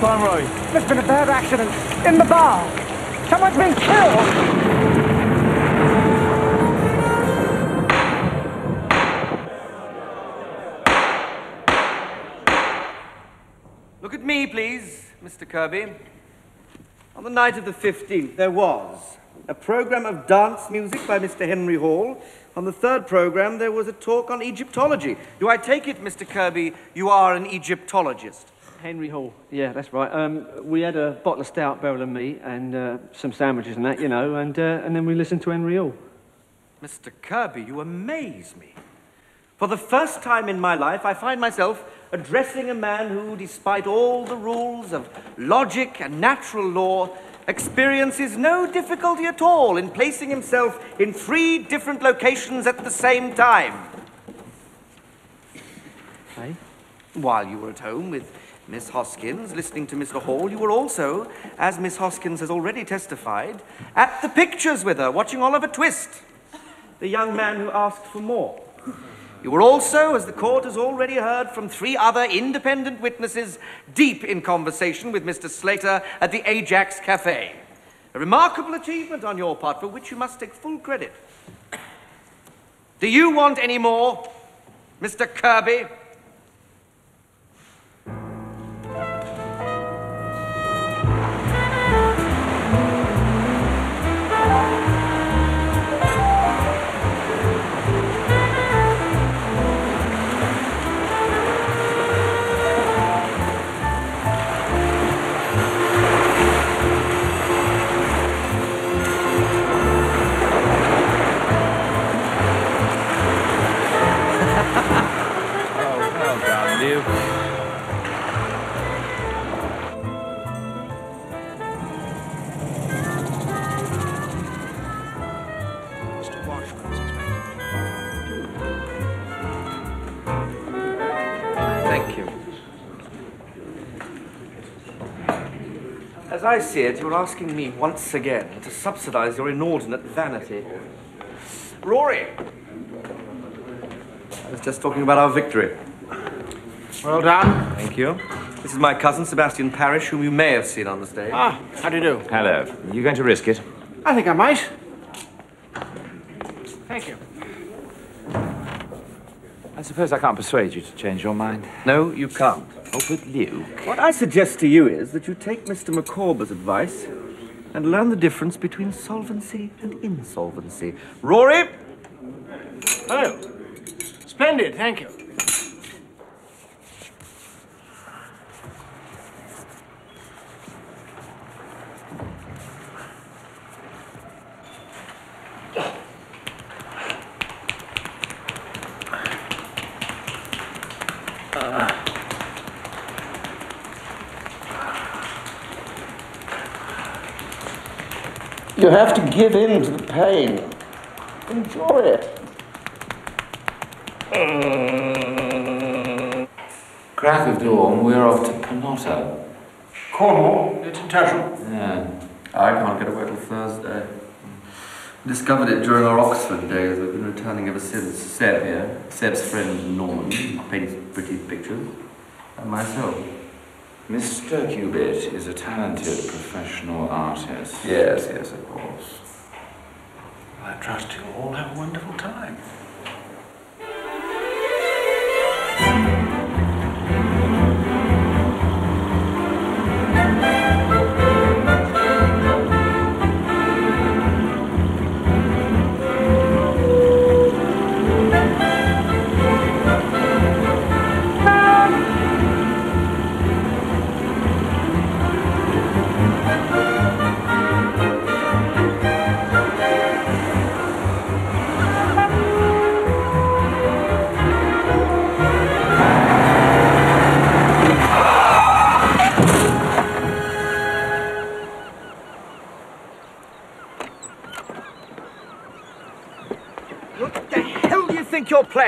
thank God! What's up, Mr. Pomeroy? There's been a bad accident in the bar. Someone's been killed! Look at me, please, Mr. Kirby. On the night of the 15th, there was a program of dance music by Mr. Henry Hall. On the third program, there was a talk on Egyptology. Do I take it, Mr. Kirby, you are an Egyptologist? Henry Hall. Yeah, that's right. Um, we had a bottle of stout, barrel of meat, and uh, some sandwiches and that, you know, and, uh, and then we listened to Henry Hall. Mr. Kirby, you amaze me. For the first time in my life, I find myself addressing a man who, despite all the rules of logic and natural law, experiences no difficulty at all in placing himself in three different locations at the same time. Hey? While you were at home with Miss Hoskins, listening to Mr. Hall, you were also, as Miss Hoskins has already testified, at the pictures with her, watching Oliver Twist, the young man who asked for more. You were also, as the court has already heard from three other independent witnesses, deep in conversation with Mr. Slater at the Ajax Cafe. A remarkable achievement on your part, for which you must take full credit. Do you want any more, Mr. Kirby? As I see it, you're asking me once again to subsidize your inordinate vanity. Rory! I was just talking about our victory. Well done. Thank you. This is my cousin Sebastian Parrish, whom you may have seen on the stage. Ah, how do you do? Hello. Are You going to risk it? I think I might. Thank you. I suppose I can't persuade you to change your mind. No, you can't. Oh, but Luke. What I suggest to you is that you take Mr. McCorber's advice and learn the difference between solvency and insolvency. Rory! Hello. Splendid, thank you. You have to give in to the pain. Enjoy it. Crack of dawn, we're off to Panotto. Cornwall, it's in Tashel. Yeah. I can't get away till Thursday. Discovered it during our Oxford days. We've been returning ever since. Seb here, Seb's friend Norman, paints pretty pictures, and myself. Mr. Cubitt is a talented professional artist. Yes, yes, of course. I trust you all have a wonderful time.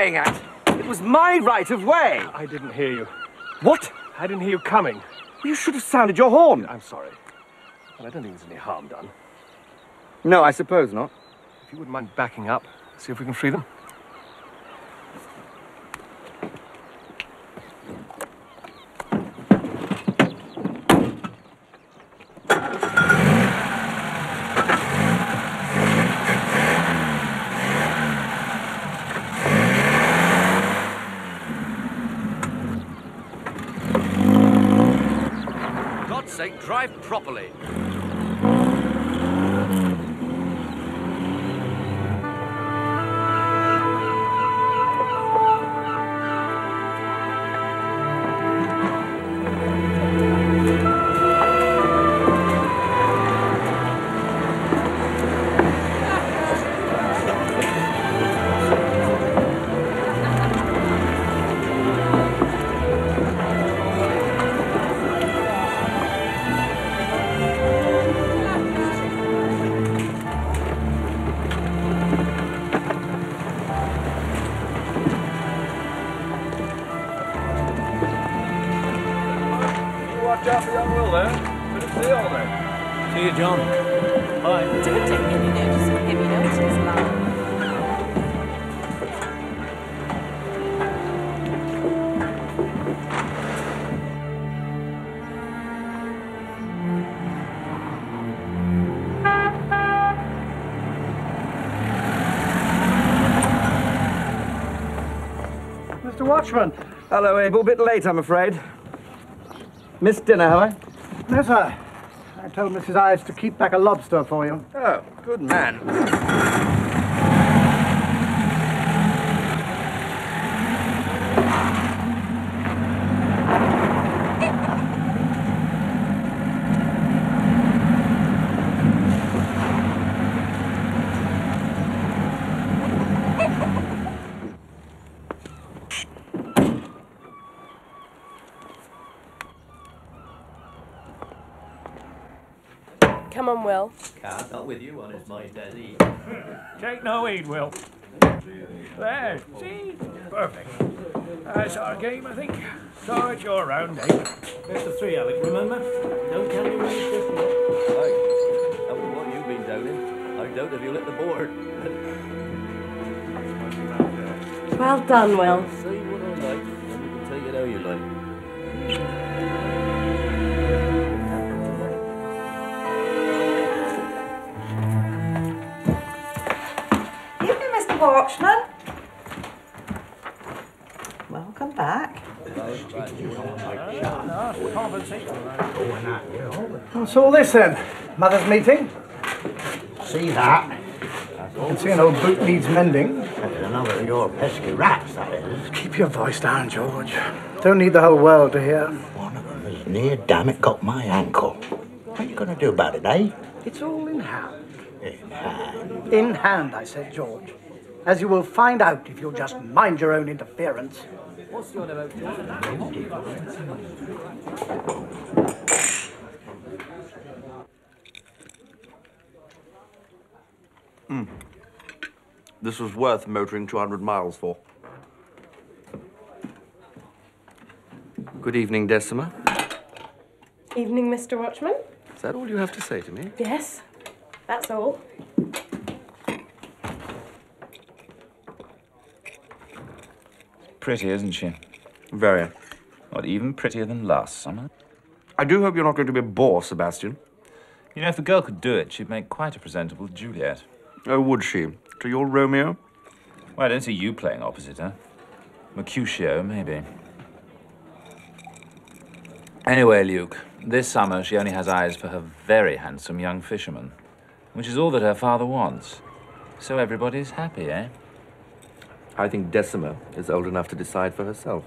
Playing at? It was my right of way. I didn't hear you. What? I didn't hear you coming. You should have sounded your horn. I'm sorry. But I don't think there's any harm done. No, I suppose not. If you wouldn't mind backing up, see if we can free them. sake, drive properly. Watchman. Hello, Abel. Bit late, I'm afraid. Missed dinner, have I? No, sir. I told Mrs. Ives to keep back a lobster for you. Oh, good man. Come on, Will. Can't, not with you on his mind as he. Take no heed, Will. There, see? Perfect. That's our game, I think. So it's your round, eh? Best of three, Alec, remember? Don't count your money fifty. Right. After what you've been down in, I doubt if you'll hit the board. Well done, Will. Say what I like, and you can take it how you like. Evening, Watchman. Welcome back. What's all this then? Mother's meeting? See that? I can see an old boot needs mending. That's another of your pesky rats, that is. Keep your voice down, George. Don't need the whole world to hear. One of them has near damn it got my ankle. What are you going to do about it, eh? It's all in hand. In hand. In hand, I said, George. As you will find out if you'll just mind your own interference. What's the one about This was worth motoring 200 miles for. Good evening, Decima. Evening, Mr. Watchman. Is that all you have to say to me? Yes, that's all. Pretty, isn't she? Very. Not even prettier than last summer? I do hope you're not going to be a bore, Sebastian. You know, if a girl could do it, she'd make quite a presentable Juliet. Oh, would she? To your Romeo? Well, I don't see you playing opposite her. Mercutio, maybe. Anyway, Luke, this summer she only has eyes for her very handsome young fisherman, which is all that her father wants. So everybody's happy, eh? I think Decima is old enough to decide for herself.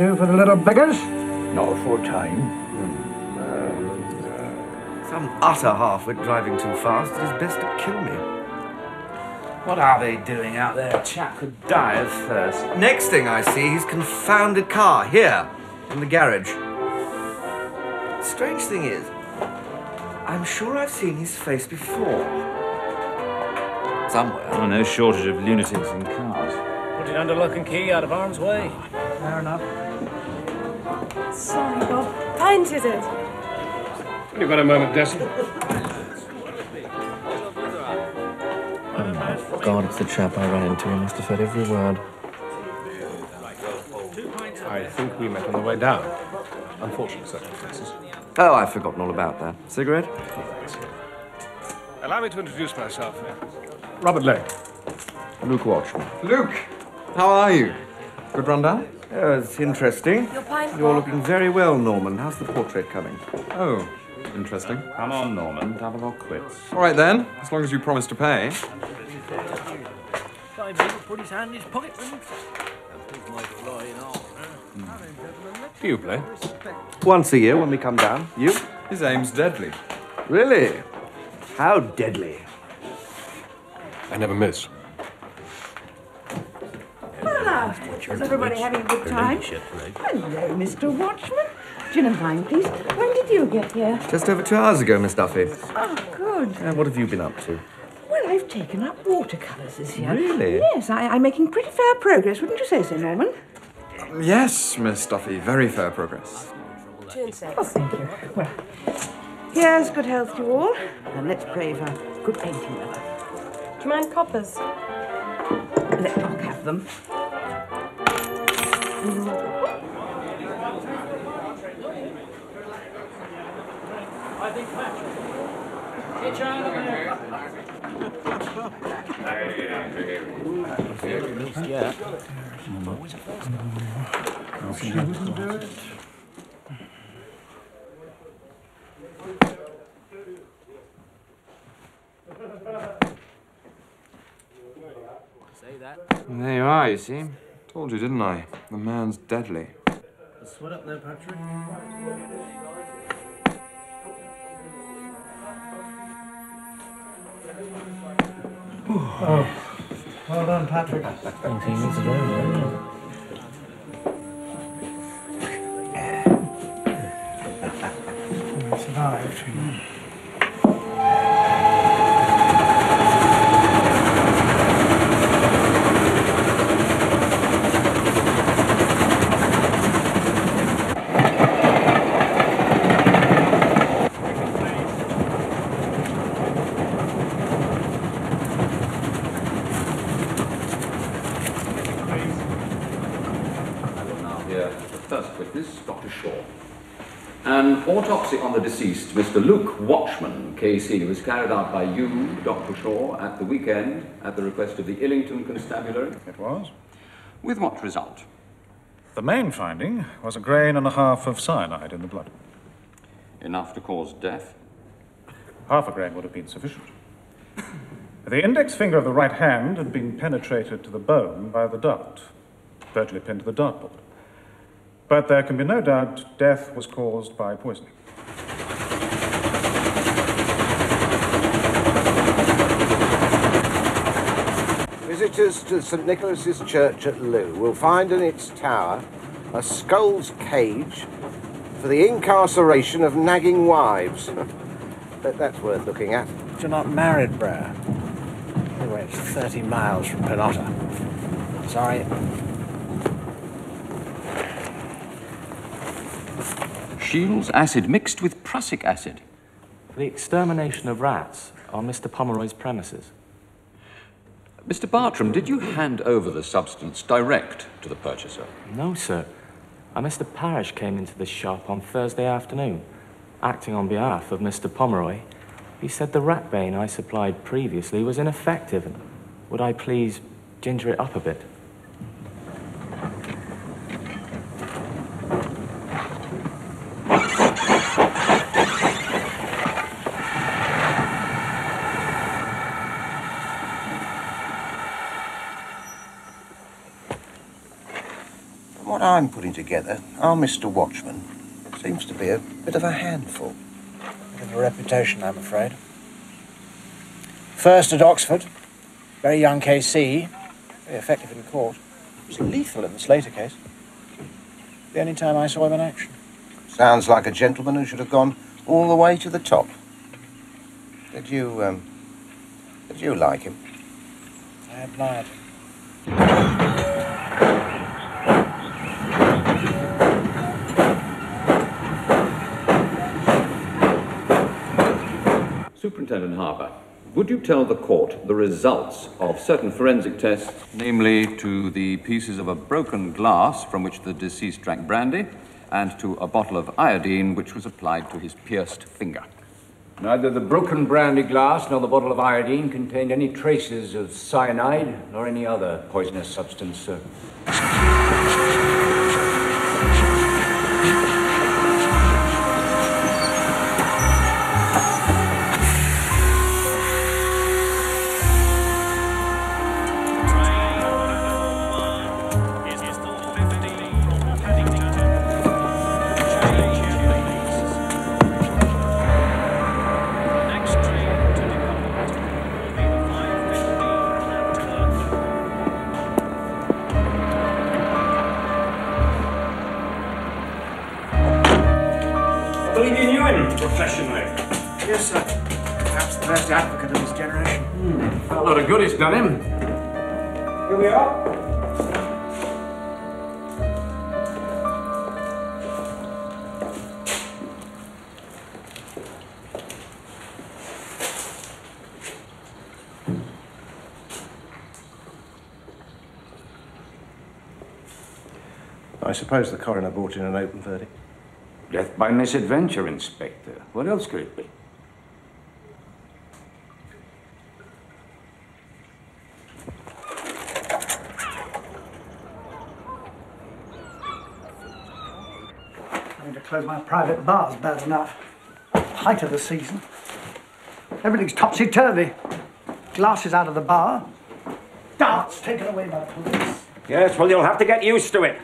Do for the little beggars. Not for time. Some utter half-wit driving too fast. It is best to kill me. What are they doing out there? A chap could die of thirst. Next thing I see, his confounded car here in the garage. Strange thing is, I'm sure I've seen his face before. somewhere. Oh, no shortage of lunatics in cars. Put it under lock and key, out of harm's way. Fair enough. Sorry, Bob. Pint is it? You've got a moment, Dessie. Oh, God, it's the chap I ran into. He must have heard every word. I think we met on the way down. Unfortunate circumstances. Oh, I've forgotten all about that. Cigarette? Allow me to introduce myself. Robert Lake. Luke Watchman. Luke, how are you? Good rundown? Oh, it's interesting. You're looking very well, Norman. How's the portrait coming? Oh, interesting. Come on, Norman. Double or quits. All right then, as long as you promise to pay. Time he put his hand in his pocket and take my flying off. Do you play? Once a year when we come down. You? His aim's deadly. Really? How deadly? I never miss. Hello. Is everybody having a good time? Hello, Mr. Watchman. Gin and wine, please. When did you get here? Just over two hours ago, Miss Duffy. Oh, good. And what have you been up to? Well, I've taken up watercolours this year. Really? Yes, I, I'm making pretty fair progress, wouldn't you say so, Norman? Um, yes, Miss Duffy, very fair progress. Two and six. Oh, thank you. Well, here's good health to you all, and let's pray for good painting weather. Do you mind coppers? Let Doc have them. Say that. There you are, you see. Told you, didn't I? The man's deadly. Sweat up there, Patrick. Oh, well done, Patrick. Survived. Now hear the first witness, Dr. Shaw. An autopsy on the deceased, Mr. Luke Watchman, KC, was carried out by you, Dr. Shaw, at the weekend at the request of the Illington Constabulary. It was. With what result? The main finding was a grain and a half of cyanide in the blood. Enough to cause death? Half a grain would have been sufficient. The index finger of the right hand had been penetrated to the bone by the dart, virtually pinned to the dartboard. But there can be no doubt death was caused by poisoning. Visitors to St Nicholas's Church at Looe will find in its tower a scold's cage for the incarceration of nagging wives. but that's worth looking at. You're not married, Brer. Anyway, it's 30 miles from Penotta. Sorry. Scheele's acid mixed with prussic acid. For the extermination of rats on Mr. Pomeroy's premises. Mr. Bartram, did you hand over the substance direct to the purchaser? No, sir. Uh, a Mr. Parrish came into the shop on Thursday afternoon, acting on behalf of Mr. Pomeroy. He said the rat bane I supplied previously was ineffective. Would I please ginger it up a bit? I'm putting together, our Mr. Watchman seems to be a bit of a handful. Bit of a reputation, I'm afraid. First at Oxford, very young KC, very effective in court. Was lethal in the Slater case. The only time I saw him in action. Sounds like a gentleman who should have gone all the way to the top. Did you, um, did you like him? Bad night. Superintendent Harper, would you tell the court the results of certain forensic tests, namely to the pieces of a broken glass from which the deceased drank brandy, and to a bottle of iodine which was applied to his pierced finger? Neither the broken brandy glass nor the bottle of iodine contained any traces of cyanide nor any other poisonous substance, sir. Professionally. Yes, sir. Perhaps the best advocate of his generation. Hmm. A lot of good it's done him. Here we are. I suppose the coroner brought in an open verdict. Death by misadventure, Inspector. What else could it be? Having to close my private bar's bad enough. Height of the season. Everything's topsy turvy. Glasses out of the bar. Darts taken away by the police. Yes, well, you'll have to get used to it.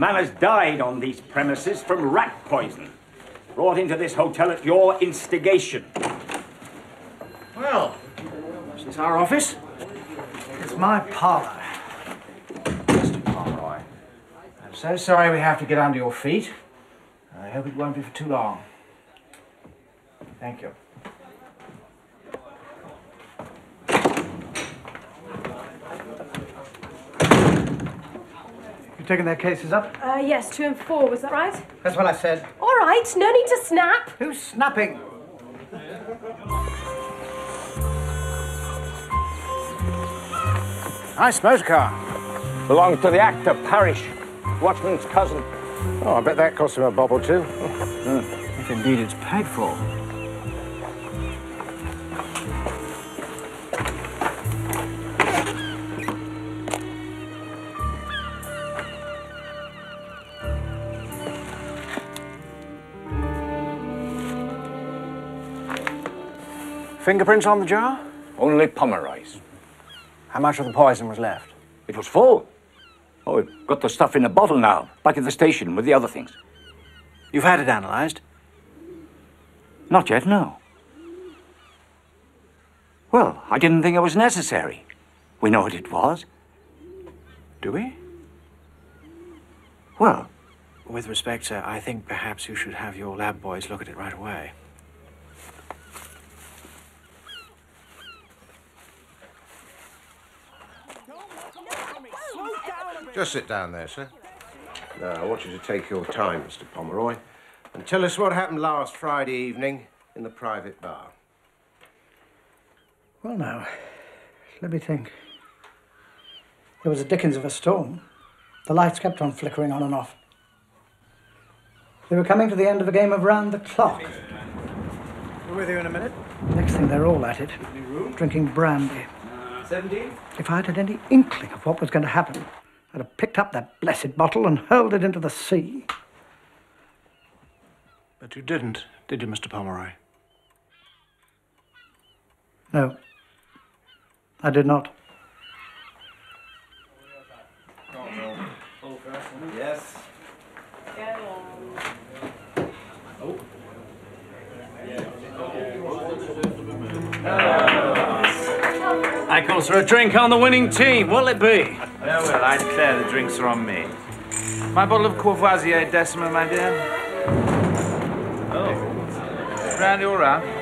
Man has died on these premises from rat poison, brought into this hotel at your instigation. Well, is this our office? It's my parlour. Mr. Pomeroy, I'm so sorry we have to get under your feet. I hope it won't be for too long. Thank you. Taking their cases up? Uh, yes, two and four, was that right? That's what I said. All right, no need to snap. Who's snapping? Nice motor car. Belongs to the actor Parrish, Watchman's cousin. Oh, I bet that cost him a bob or two. If indeed it's paid for. Fingerprints on the jar? Only Pomeroy's. How much of the poison was left? It was full. Oh, we've got the stuff in a bottle now, back at the station with the other things. You've had it analysed? Not yet, no. Well, I didn't think it was necessary. We know what it was. Do we? Well, With respect, sir, I think perhaps you should have your lab boys look at it right away. Just sit down there, sir. Now, I want you to take your time, Mr. Pomeroy, and tell us what happened last Friday evening in the private bar. Well, now, let me think. There was a dickens of a storm. The lights kept on flickering on and off. They were coming to the end of a game of round the clock. We're with you in a minute. Next thing, they're all at it, drinking brandy. Uh, 17? If I'd had any inkling of what was going to happen, I'd have picked up that blessed bottle and hurled it into the sea. But you didn't, did you, Mr. Pomeroy? No, I did not. Yes. I calls for a drink on the winning team. What'll it be? Oh, well, well, I declare the drinks are on me. My bottle of Courvoisier Decima, my dear. Oh. Brandy all round.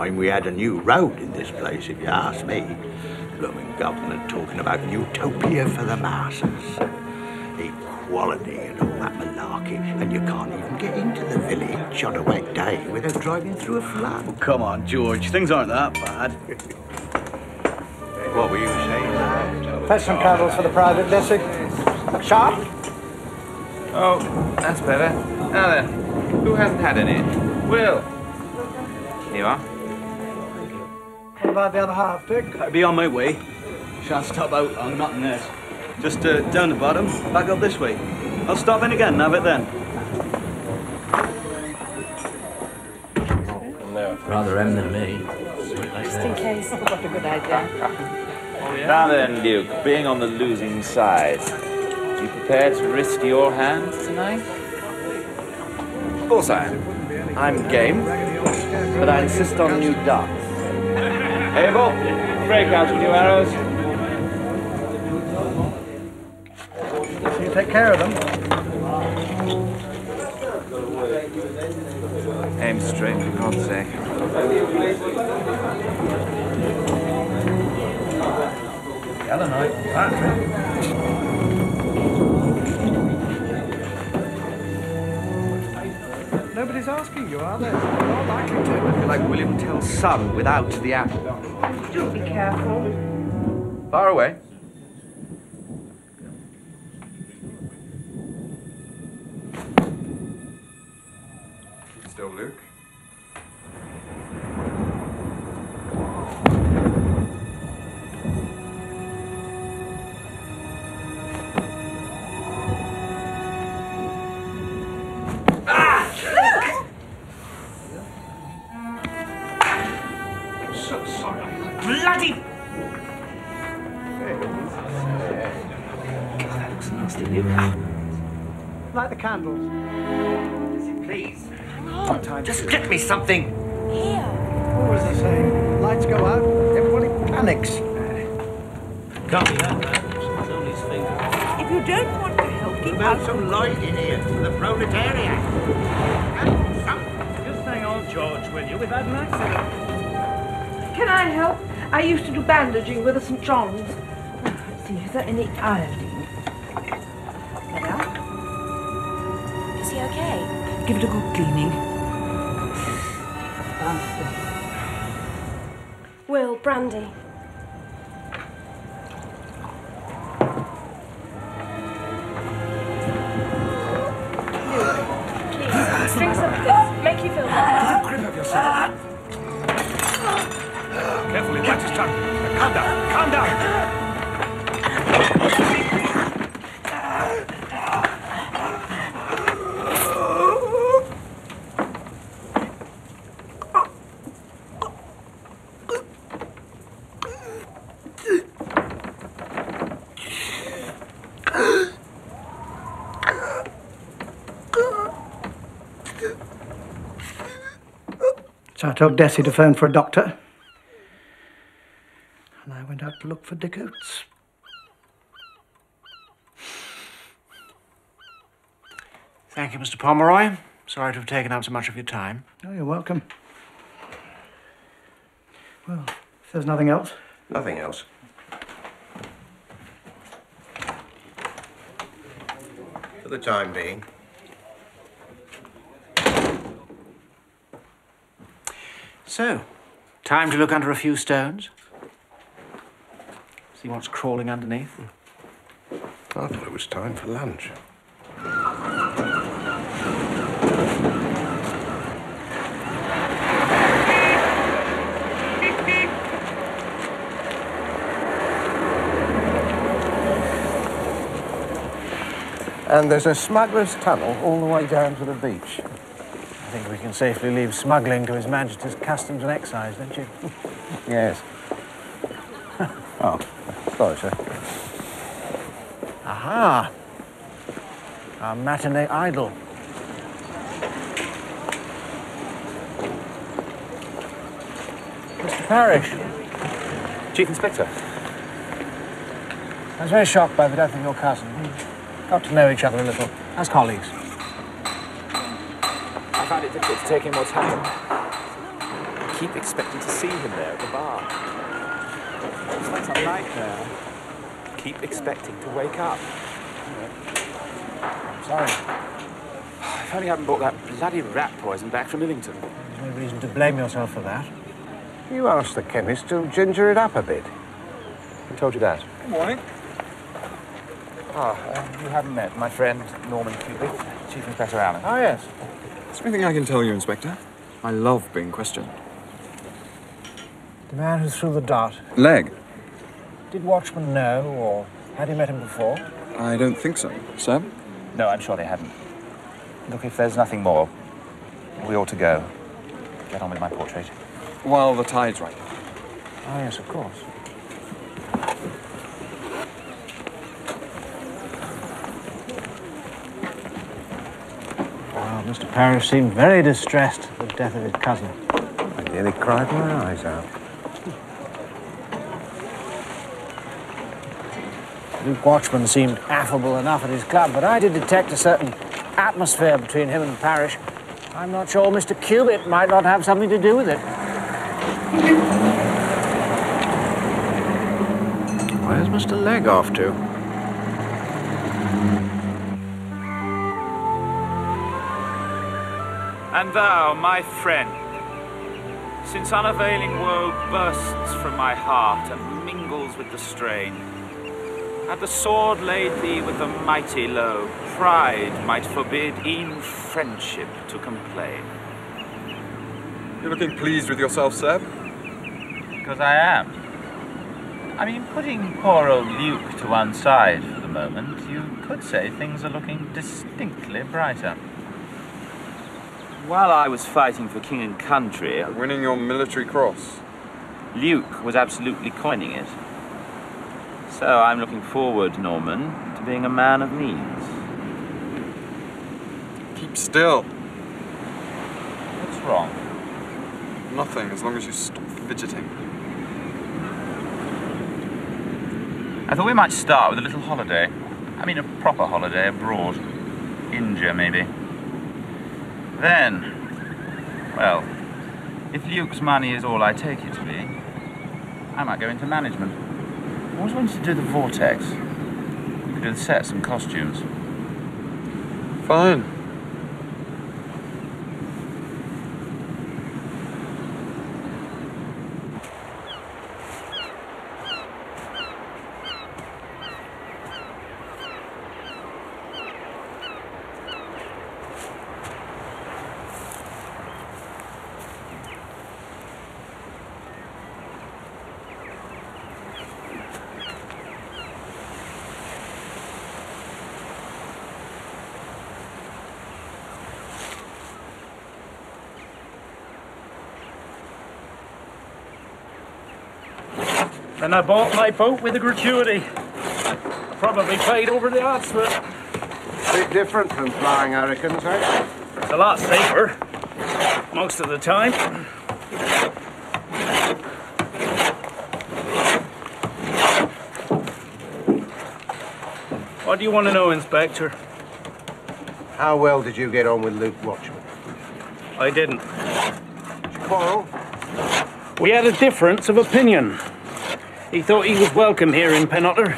time we had a new road in this place, if you ask me. Blooming government talking about utopia for the masses. Equality and all and you can't even get into the village on a wet day without driving through a flood. Come on, George. Things aren't that bad. What were you saying? Fetch some candles for the private, Desi. Sharp? Oh, that's better. Now then, who hasn't had any? Will. Here you are. What about the other half, Dick? I'll be on my way. Shan't stop out on nothing else. Just uh, down the bottom, back up this way. I'll stop in again, have it then. Rather M than me. Just in case. What a good idea. Oh, now then, Luke, being on the losing side, you prepared to risk your hand tonight? Of course I am. I'm game, but I insist on new darts. Abel, break out your new arrows. So you take care of them. Aim straight, for God's sake. Yellow Knight, battery. Nobody's asking you, are they? Not likely to. I feel like William Tell's son without the apple. Do be careful. Far away. That looks Light the candles. Please. Just get me something. Here. What was he saying? Lights go out, everybody panics. Can't be that bad. It's only his finger. If you don't want to help, keep About some light in here for the proletariat. Just hang on, George, will you? We've had an accident. Can I help? I used to do bandaging with the St. John's. Let's see, is there any iodine? Give it a good cleaning. Will, brandy. Told Desi to phone for a doctor. And I went out to look for Dick Oates. Thank you, Mr. Pomeroy. Sorry to have taken up so much of your time. Oh, you're welcome. Well, if there's nothing else. Nothing else. For the time being. So, time to look under a few stones. See what's crawling underneath. I thought it was time for lunch. And there's a smuggler's tunnel all the way down to the beach. I think we can safely leave smuggling to His Majesty's Customs and Excise, don't you? Yes. oh, sorry, sir. Aha! Our matinee idol. Mr. Parrish. Chief Inspector. I was very shocked by the death of your cousin. We got to know each other a little, as colleagues. I find it difficult to take in what's happened. keep expecting to see him there at the bar. It's like a nightmare. Keep expecting to wake up. I'm sorry. If only I hadn't brought that bloody rat poison back from Illington. There's no reason to blame yourself for that. You asked the chemist to ginger it up a bit. Who told you that? Good morning. Ah, uh, you haven't met my friend Norman Cubitt, Chief Inspector Alleyn. Oh, yes. Is there anything I can tell you, Inspector? I love being questioned. The man who threw the dart. Leg? Did Watchman know, or had he met him before? I don't think so. Sir? No, I'm sure they hadn't. Look, if there's nothing more, we ought to go. Get on with my portrait. While the tide's right. Oh, yes, of course. Mr. Parrish seemed very distressed at the death of his cousin. I nearly cried my eyes out. Luke Watchman seemed affable enough at his club, but I did detect a certain atmosphere between him and Parrish. I'm not sure Mr. Cubitt might not have something to do with it. Where's Mr. Legg off to? And thou, my friend, since unavailing woe bursts from my heart and mingles with the strain, had the sword laid thee with the mighty low, pride might forbid e'en friendship to complain. You're looking pleased with yourself, Seb? Because I am. I mean, putting poor old Luke to one side for the moment, you could say things are looking distinctly brighter. While I was fighting for king and country, Winning your military cross. Luke was absolutely coining it. So I'm looking forward, Norman, to being a man of means. Keep still. What's wrong? Nothing, as long as you stop fidgeting. I thought we might start with a little holiday. I mean, a proper holiday abroad. India, maybe. Then, well, if Luke's money is all I take it to be, I might go into management. I always wanted to do the Vortex. You could do the sets and costumes. Fine. Then I bought my boat with a gratuity. Probably paid over the odds for it. Bit different from flying hurricanes, eh? It's a lot safer. Most of the time. What do you want to know, Inspector? How well did you get on with Luke Watchman? I didn't. Did you quarrel? We had a difference of opinion. He thought he was welcome here in Penotter.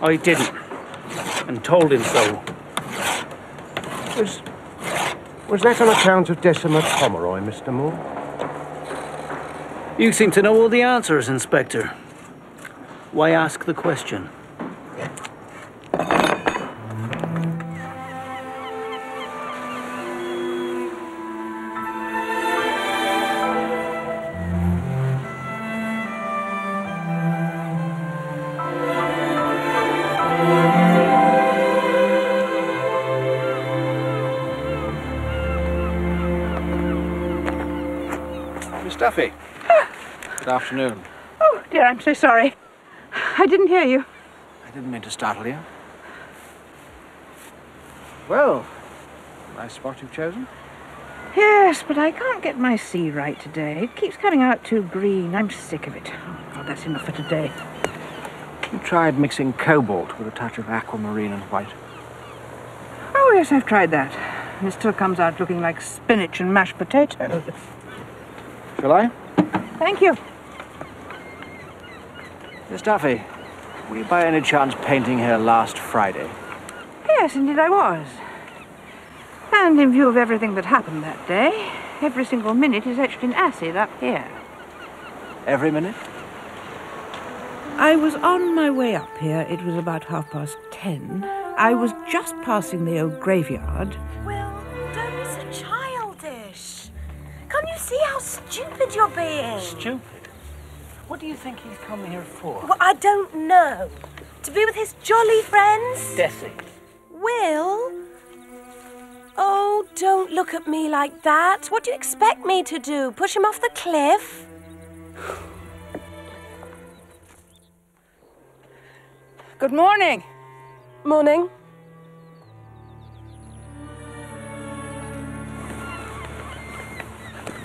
I didn't. And told him so. Was, was that on account of Decima Pomeroy, Mr. Moore? You seem to know all the answers, Inspector. Why ask the question? So sorry. I didn't hear you. I didn't mean to startle you. Well, nice spot you've chosen. Yes, but I can't get my sea right today. It keeps coming out too green. I'm sick of it. Oh, God, that's enough for today. You tried mixing cobalt with a touch of aquamarine and white. Oh, yes, I've tried that. And it still comes out looking like spinach and mashed potatoes. Shall I? Thank you. Miss Duffy, were you by any chance painting here last Friday? Yes, indeed I was. And in view of everything that happened that day, every single minute is etched in acid up here. Every minute? I was on my way up here. It was about half past ten. I was just passing the old graveyard. Well, don't be so childish. Can't you see how stupid you're being? Stupid? What do you think he's come here for? Well, I don't know. To be with his jolly friends? Desi. Will? Oh, don't look at me like that. What do you expect me to do? Push him off the cliff? Good morning. Morning.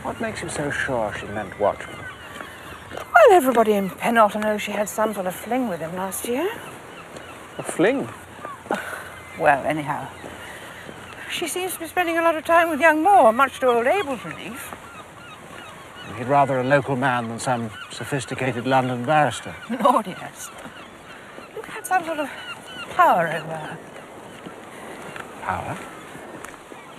What makes you so sure she meant Watchman? Well, everybody in Penotter knows she had some sort of fling with him last year. A fling? Well, anyhow, she seems to be spending a lot of time with young Moore, much to old Abel's relief. He'd rather a local man than some sophisticated London barrister. Lord, yes. Luke had some sort of power over her. Power?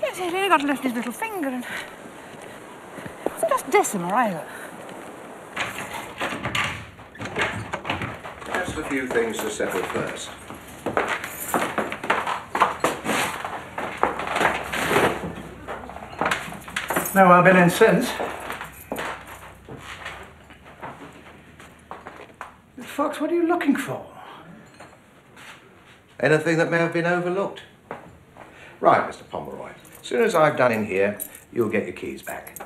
Yes, he'd only got to lift his little finger and... It wasn't just Decima either. Just a few things to settle first. No, I've been in since. Fox, what are you looking for? Anything that may have been overlooked. Right, Mr. Pomeroy. As soon as I've done in here, you'll get your keys back.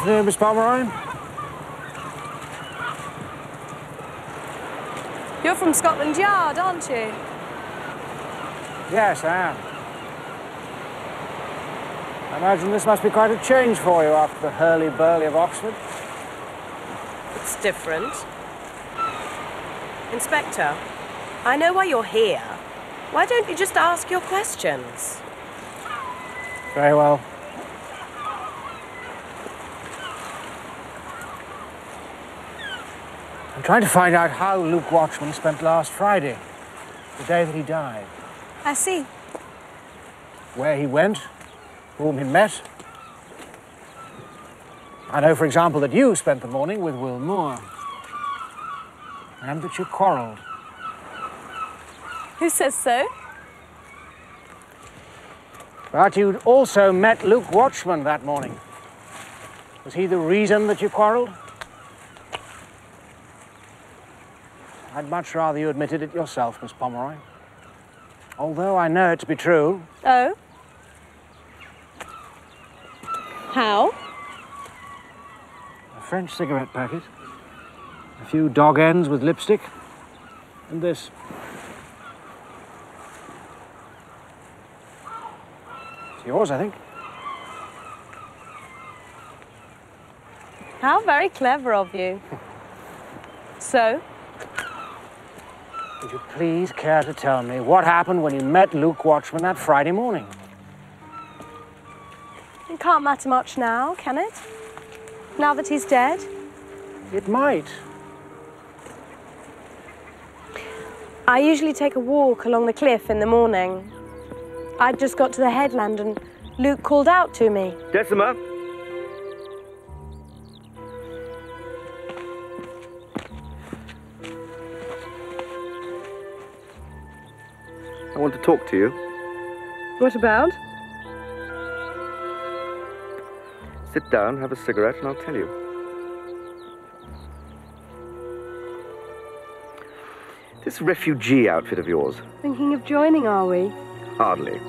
Afternoon, Miss Pomeroy. You're from Scotland Yard, aren't you? Yes, I am. I imagine this must be quite a change for you after the hurly-burly of Oxford. It's different. Inspector, I know why you're here. Why don't you just ask your questions? Very well. Trying to find out how Luke Watchman spent last Friday, the day that he died. I see. Where he went, whom he met. I know, for example, that you spent the morning with Will Moore. And that you quarrelled. Who says so? But you'd also met Luke Watchman that morning. Was he the reason that you quarrelled? I'd much rather you admitted it yourself, Miss Pomeroy. Although I know it to be true. Oh? How? A French cigarette packet, a few dog ends with lipstick, and this. It's yours, I think. How very clever of you. So? Would you please care to tell me what happened when you met Luke Watchman that Friday morning? It can't matter much now, can it? Now that he's dead? It might. I usually take a walk along the cliff in the morning. I'd just got to the headland and Luke called out to me. Decima? Want to talk to you. What about? Sit down, have a cigarette, and I'll tell you. This refugee outfit of yours, Thinking of joining, are we? hardly.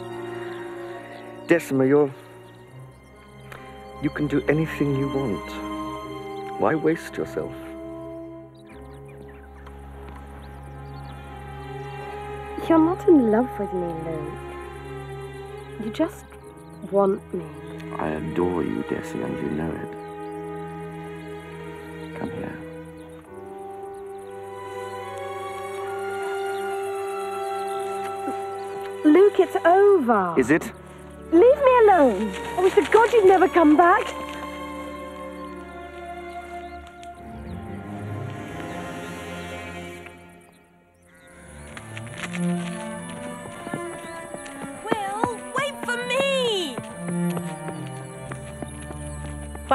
Decima, you're. You can do anything you want. Why waste yourself? You're not in love with me, Luke. You just want me. I adore you, Desi, and you know it. Come here. Luke, it's over. Is it? Leave me alone. I wish to God you'd never come back.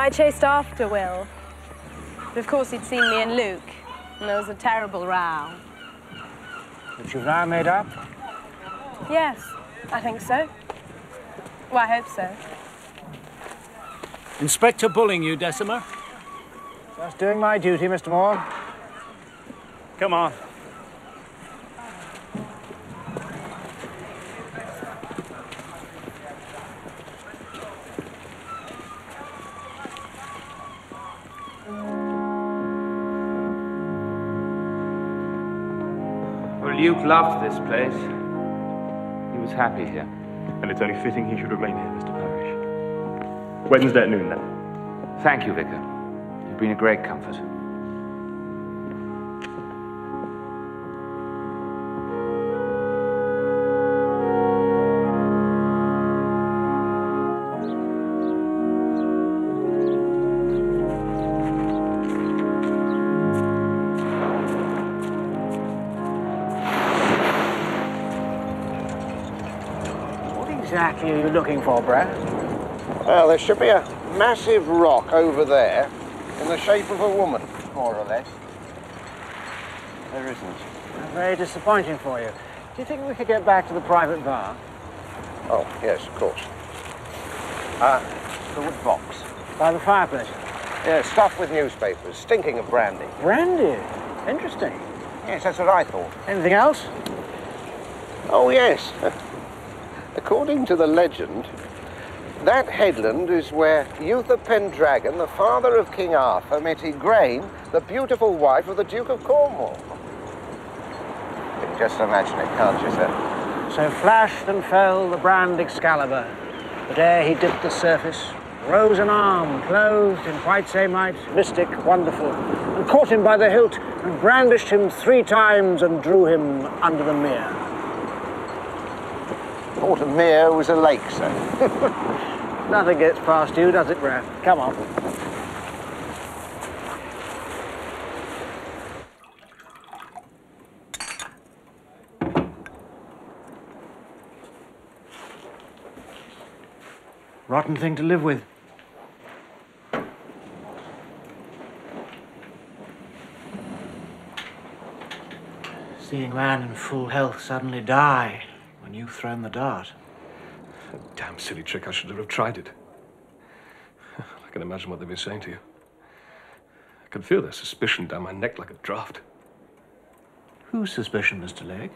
I chased after Will. But of course, he'd seen me and Luke, and there was a terrible row. But you've now made up? Yes, I think so. Well, I hope so. Inspector bullying you, Decima? Just doing my duty, Mr. Moore. Come on. Loved this place. He was happy here. And it's only fitting he should remain here, Mr. Parrish. Wednesday at noon, then. Thank you, Vicar. You've been a great comfort. Are you looking for, Brer? Well, there should be a massive rock over there in the shape of a woman, more or less. There isn't. Very disappointing for you. Do you think we could get back to the private bar? Oh, yes, of course. Ah, the wood box. By the fireplace? Yeah, stuffed with newspapers, stinking of brandy. Brandy? Interesting. Yes, that's what I thought. Anything else? Oh, yes. According to the legend, that headland is where Uther Pendragon, the father of King Arthur, met Igraine, the beautiful wife of the Duke of Cornwall. Just imagine it, can't you, sir? So flashed and fell the brand Excalibur. But ere he dipped the surface, rose an arm, clothed in white samite, mystic, wonderful, and caught him by the hilt, and brandished him three times, and drew him under the mere. Thought a mere was a lake, sir. Nothing gets past you, does it, Brer? Come on. Rotten thing to live with. Seeing man in full health suddenly die when you've thrown the dart. A damn silly trick. I should have tried it. I can imagine what they've been saying to you. I can feel their suspicion down my neck like a draft. Whose suspicion, Mr. Legg?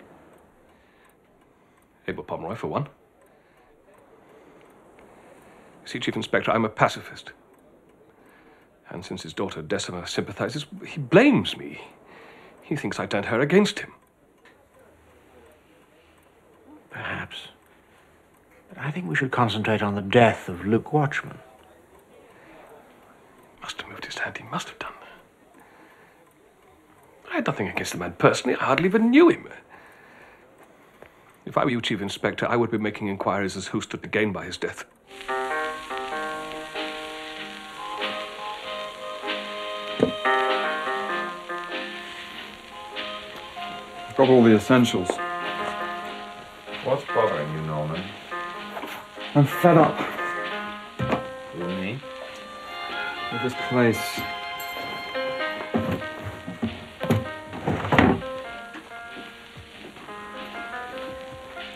Abel Pomeroy, for one. See, Chief Inspector, I'm a pacifist. And since his daughter Decima sympathizes, he blames me. He thinks I turned her against him. Perhaps. But I think we should concentrate on the death of Luke Watchman. Must have moved his hand. He must have done. I had nothing against the man personally. I hardly even knew him. If I were you, Chief Inspector, I would be making inquiries as who stood to gain by his death. Got all the essentials. What's bothering you, Norman? I'm fed up. With me? With this place.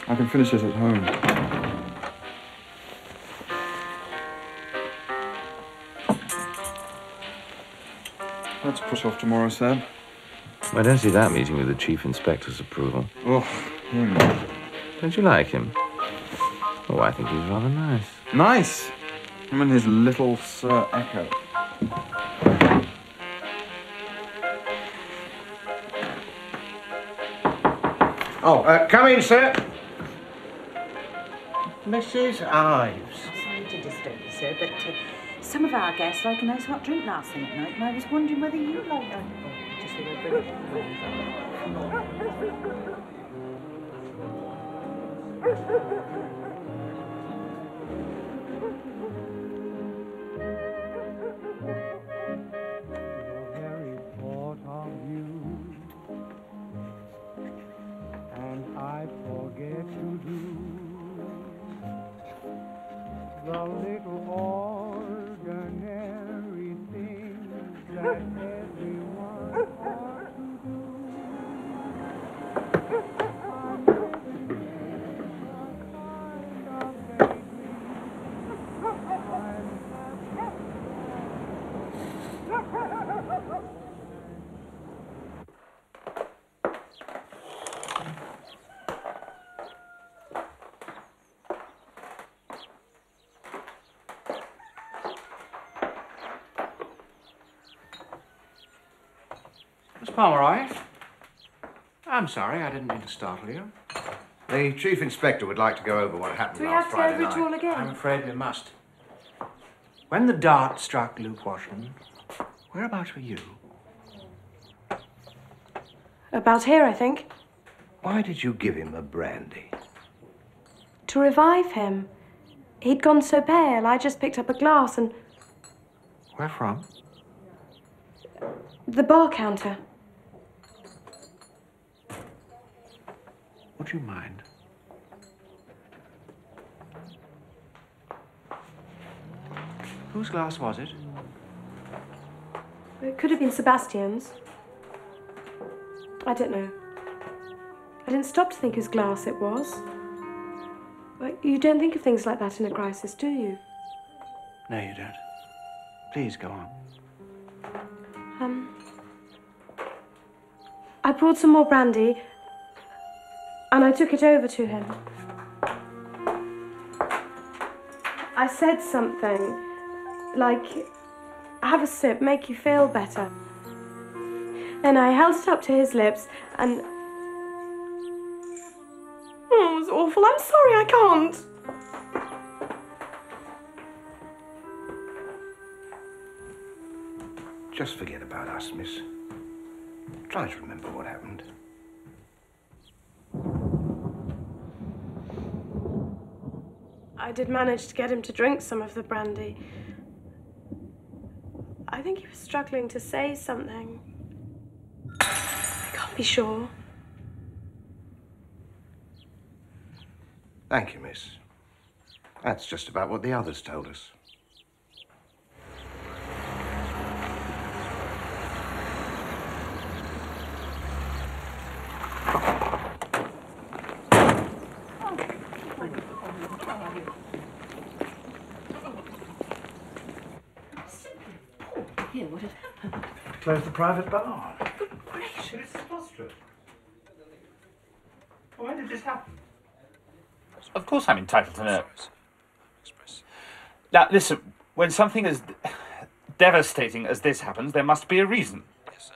I can finish this at home. Let's push off tomorrow, Sam. I don't see that meeting with the Chief Inspector's approval. Oh, him. Don't you like him? Oh, I think he's rather nice. Nice! Him and his little Sir Echo. Oh, uh, come in, sir. Mrs. Ives. Sorry to disturb you, sir, but uh, some of our guests like a nice hot drink last thing at night, and I was wondering whether you like. Oh, just a little very Ha ha ha ha! Pomeroy? I'm sorry, I didn't mean to startle you. The Chief Inspector would like to go over what happened Do we last have to Friday over it night. all again? I'm afraid we must. When the dart struck Luke Watchman, whereabouts were you? About here, I think. Why did you give him a brandy? To revive him. He'd gone so pale, I just picked up a glass and. Where from? the bar counter. You mind? Whose glass was it? It could have been Sebastian's. I don't know. I didn't stop to think whose glass it was. But you don't think of things like that in a crisis, do you? No, you don't. Please go on. Um, I poured some more brandy and I took it over to him. I said something like, have a sip, make you feel better. Then I held it up to his lips and. Oh, it was awful. I'm sorry, I can't. Just forget about us, miss. Try to remember what happened. I did manage to get him to drink some of the brandy. I think he was struggling to say something. I can't be sure. Thank you, miss. That's just about what the others told us. Close the private bar. Good gracious. When did this happen? Of course I'm entitled to know. Now, listen, when something as devastating as this happens, there must be a reason. Yes, sir.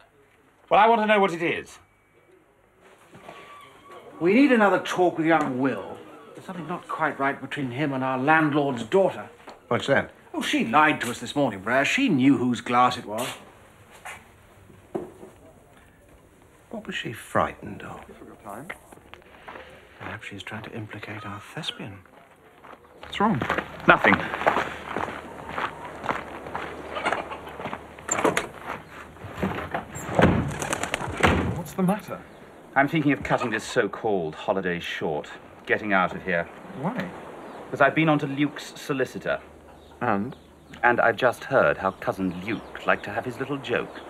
Well, I want to know what it is. We need another talk with young Will. There's something not quite right between him and our landlord's daughter. What's that? Oh, she lied to us this morning, Brer. She knew whose glass it was. What was she frightened of? Perhaps she's trying to implicate our thespian. What's wrong? Nothing. What's the matter? I'm thinking of cutting this so-called holiday short. Getting out of here. Why? Because I've been on to Luke's solicitor. And? And I've just heard how cousin Luke liked to have his little joke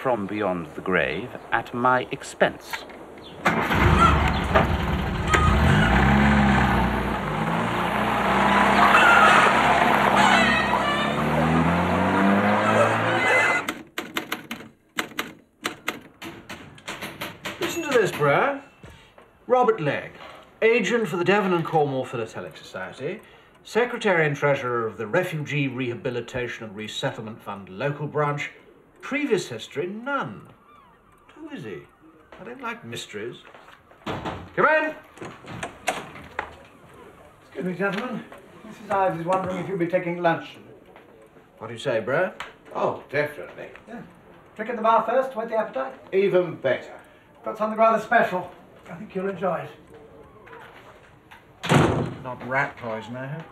from beyond the grave at my expense. Listen to this, Brer. Robert Legg, agent for the Devon and Cornwall Philatelic Society, secretary and treasurer of the Refugee Rehabilitation and Resettlement Fund local branch, Previous history, none. Who is he? I don't like mysteries. Come in. Excuse me, gentlemen. Mrs. Ives is wondering if you'll be taking lunch. What do you say, bro? Oh, definitely. Yeah. Drink at the bar first, whet the appetite. Even better. Got something rather special. I think you'll enjoy it. Not rat poison, eh?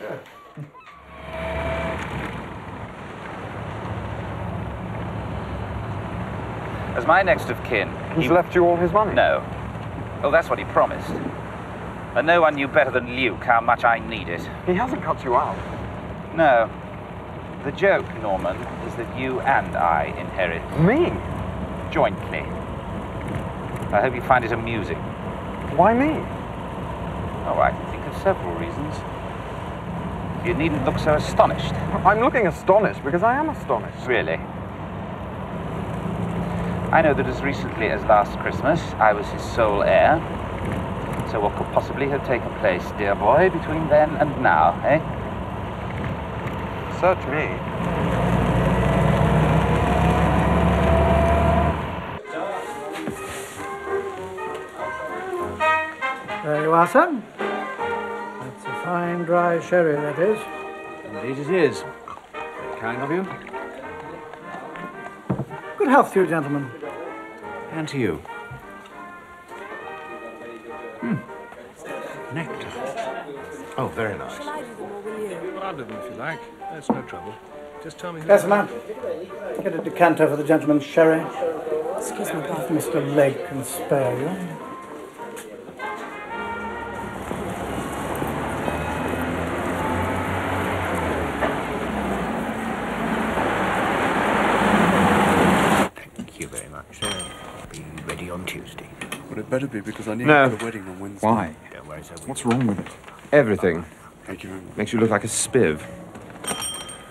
I hope. As my next of kin, He's left you all his money? No. Oh, that's what he promised. And no one knew better than Luke how much I need it. He hasn't cut you out. No. The joke, Norman, is that you and I inherit. Me? Jointly. I hope you find it amusing. Why me? Oh, I can think of several reasons. You needn't look so astonished. I'm looking astonished because I am astonished. Really? I know that as recently as last Christmas, I was his sole heir. So what could possibly have taken place, dear boy, between then and now, eh? Search me. There you are, sir. That's a fine dry sherry, that is. Indeed it is. Very kind of you. Good health to you, gentlemen. And to you. Hmm. Nectar. Oh, very nice. Shall I do them or will you? do them if you like. That's no trouble. Just tell me who. Yes, ma'am. Get a decanter for the gentleman's sherry. Excuse me, Bob. Mr. Legg can spare you. Because I need No. the wedding on Wednesday? Why? Don't worry, sir. What's wrong with it? Everything. Thank you very much. Makes you look like a spiv.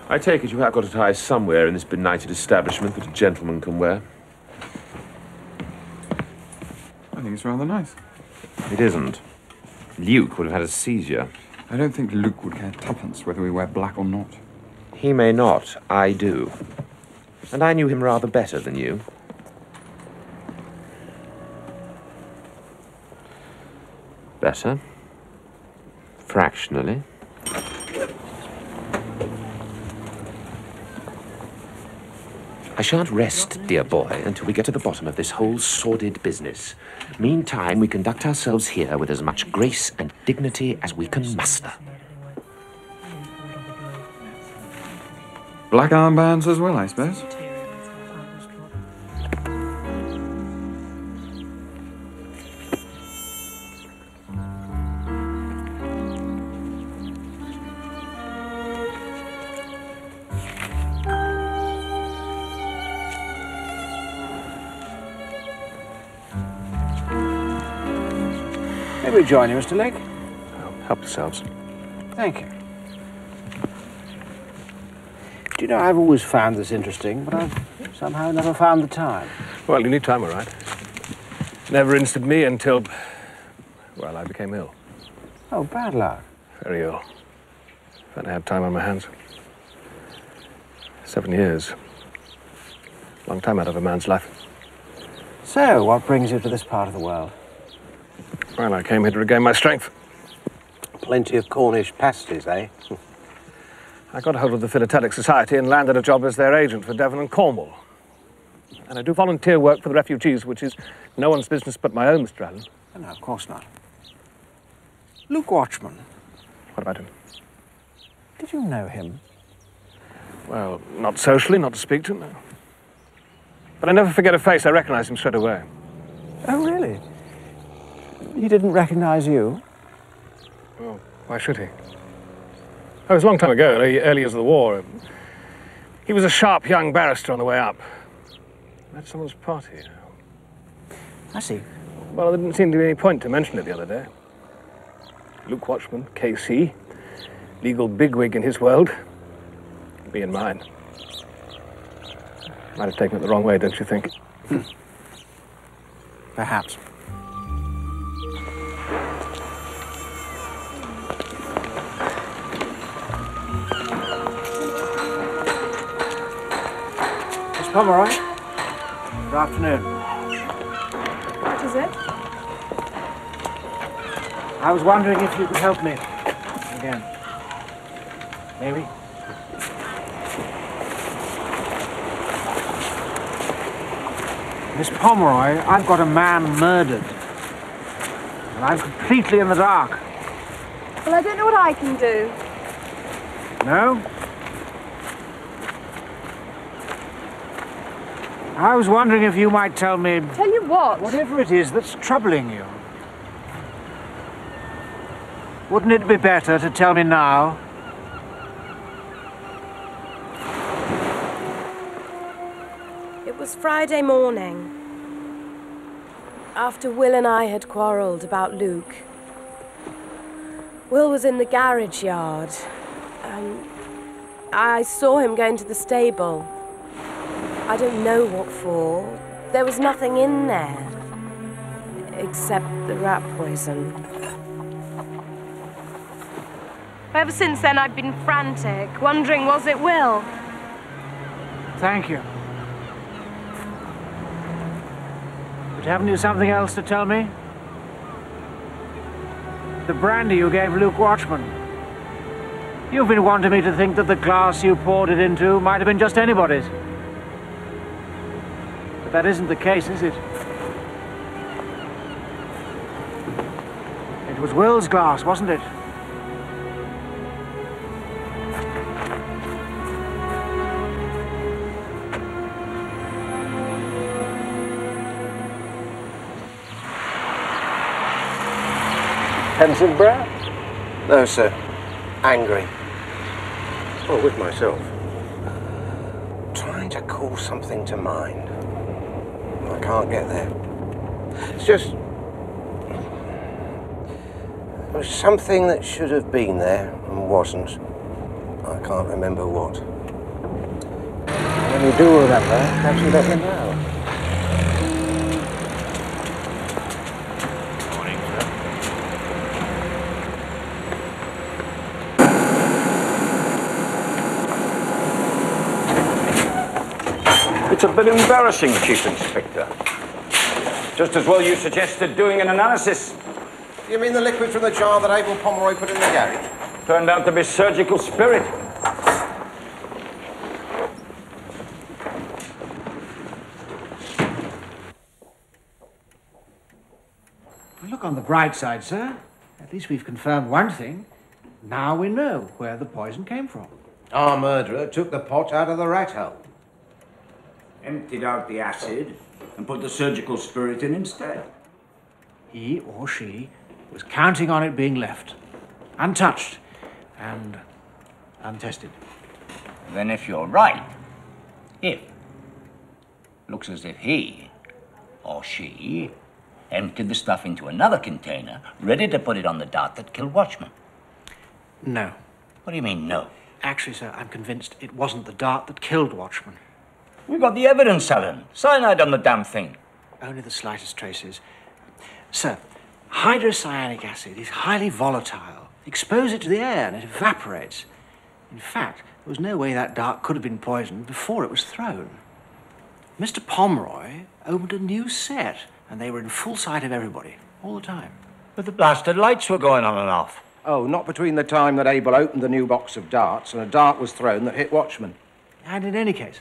I take it you have got a tie somewhere in this benighted establishment that a gentleman can wear. I think it's rather nice. It isn't. Luke would have had a seizure. I don't think Luke would care tuppence whether we wear black or not. He may not. I do. And I knew him rather better than you. Better. Fractionally. I shan't rest, dear boy, until we get to the bottom of this whole sordid business. Meantime, we conduct ourselves here with as much grace and dignity as we can muster. Black armbands as well, I suppose. We join you, Mr. Legg? Help yourselves. Thank you. Do you know, I've always found this interesting, but I've somehow never found the time. Well, you need time, all right. Never interested me until, well, I became ill. Oh, bad luck. Very ill. Then I had time on my hands. Seven years. Long time out of a man's life. So, what brings you to this part of the world? Well, I came here to regain my strength. Plenty of Cornish pasties, eh? I got hold of the Philatelic Society and landed a job as their agent for Devon and Cornwall. And I do volunteer work for the refugees, which is no one's business but my own, Mr. Alleyn. No, of course not. Luke Watchman. What about him? Did you know him? Well, not socially, not to speak to, no. But I never forget a face. I recognize him straight away. Oh, really? He didn't recognize you? Well, why should he? That was a long time ago, early, years the war. He was a sharp young barrister on the way up. At someone's party. I see. Well, there didn't seem to be any point to mention it the other day. Luke Watchman, KC, legal bigwig in his world, me and mine. Might have taken it the wrong way, don't you think? Hmm. Perhaps. Pomeroy. Good afternoon. What is it? I was wondering if you could help me. Again. Maybe? Miss Pomeroy, I've got a man murdered. And I'm completely in the dark. Well, I don't know what I can do. No? I was wondering if you might tell me Tell you what? whatever it is that's troubling you. Wouldn't it be better to tell me now? It was Friday morning. After Will and I had quarrelled about Luke. Will was in the garage yard. Um, I saw him going to the stable. I don't know what for. There was nothing in there. Except the rat poison. Ever since then, I've been frantic, wondering was it Will? Thank you. But haven't you something else to tell me? The brandy you gave Luke Watchman. You've been wanting me to think that the glass you poured it into might have been just anybody's. But that isn't the case, is it? It was Will's glass, wasn't it? Pensive brow? No, sir. Angry. Well, with myself. Trying to call something to mind. I can't get there. It's just. There was something that should have been there and wasn't. I can't remember what. When you do remember, perhaps eh, you let me know. It's a bit embarrassing, Chief Inspector. Just as well you suggested doing an analysis. You mean the liquid from the jar that Abel Pomeroy put in the garage? Turned out to be surgical spirit. Look on the bright side, sir. At least we've confirmed one thing. Now we know where the poison came from. Our murderer took the pot out of the rat hole. Emptied out the acid and put the surgical spirit in instead. He or she was counting on it being left, untouched and untested. Then if you're right, if looks as if he or she emptied the stuff into another container, ready to put it on the dart that killed Watchman. No. What do you mean, no? Actually, sir, I'm convinced it wasn't the dart that killed Watchman. We've got the evidence, Alleyn. Cyanide on the damn thing. Only the slightest traces. Sir, hydrocyanic acid is highly volatile. Expose it to the air and it evaporates. In fact, there was no way that dart could have been poisoned before it was thrown. Mr. Pomeroy opened a new set, and they were in full sight of everybody, all the time. But the blasted lights were going on and off. Oh, not between the time that Abel opened the new box of darts and a dart was thrown that hit Watchman. And in any case,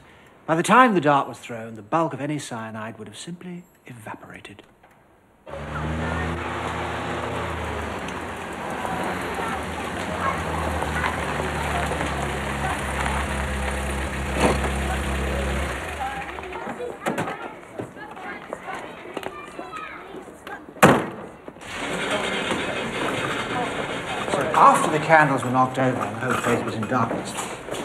by the time the dart was thrown, the bulk of any cyanide would have simply evaporated. After the candles were knocked over and the whole place was in darkness,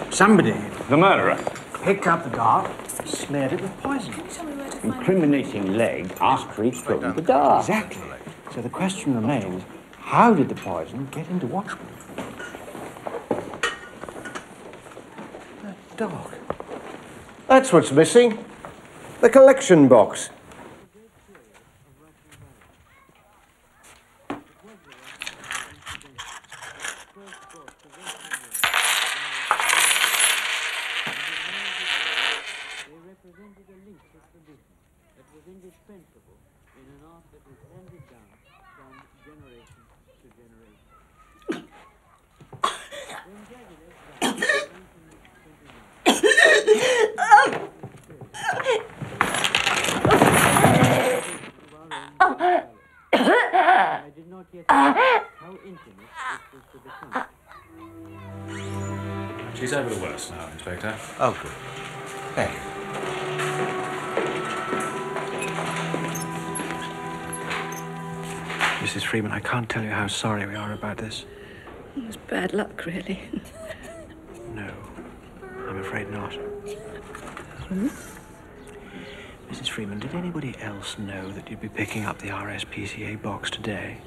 somebody, The murderer. Picked up the dart, smeared it with poison. Incriminating Legg after he'd thrown the dart. Exactly. So the question remains, how did the poison get into Watchman? That dog. That's what's missing. The collection box. indispensable in an art that is handed down from generation to generation. When Jaguar I did not yet how intimate this was to become. She's over the worst now, Inspector. Oh, good. Thank you. Mrs. Freeman, I can't tell you how sorry we are about this. It was bad luck, really. No, I'm afraid not. Hmm? Mrs. Freeman, did anybody else know that you'd be picking up the RSPCA box today?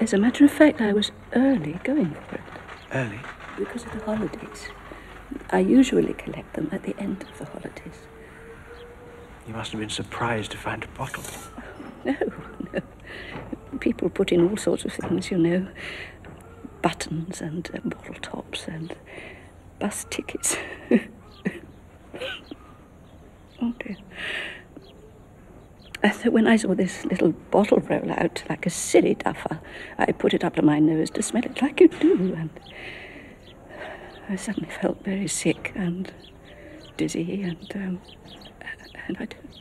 As a matter of fact, I was early going for it Early? because of the holidays. I usually collect them at the end of the holidays. You must have been surprised to find a bottle. No, no. People put in all sorts of things, you know buttons and uh, bottle tops and bus tickets. oh dear. Uh, So when I saw this little bottle roll out like a silly duffer, I put it up to my nose to smell it like you do, and I suddenly felt very sick and dizzy, and um, and I don't,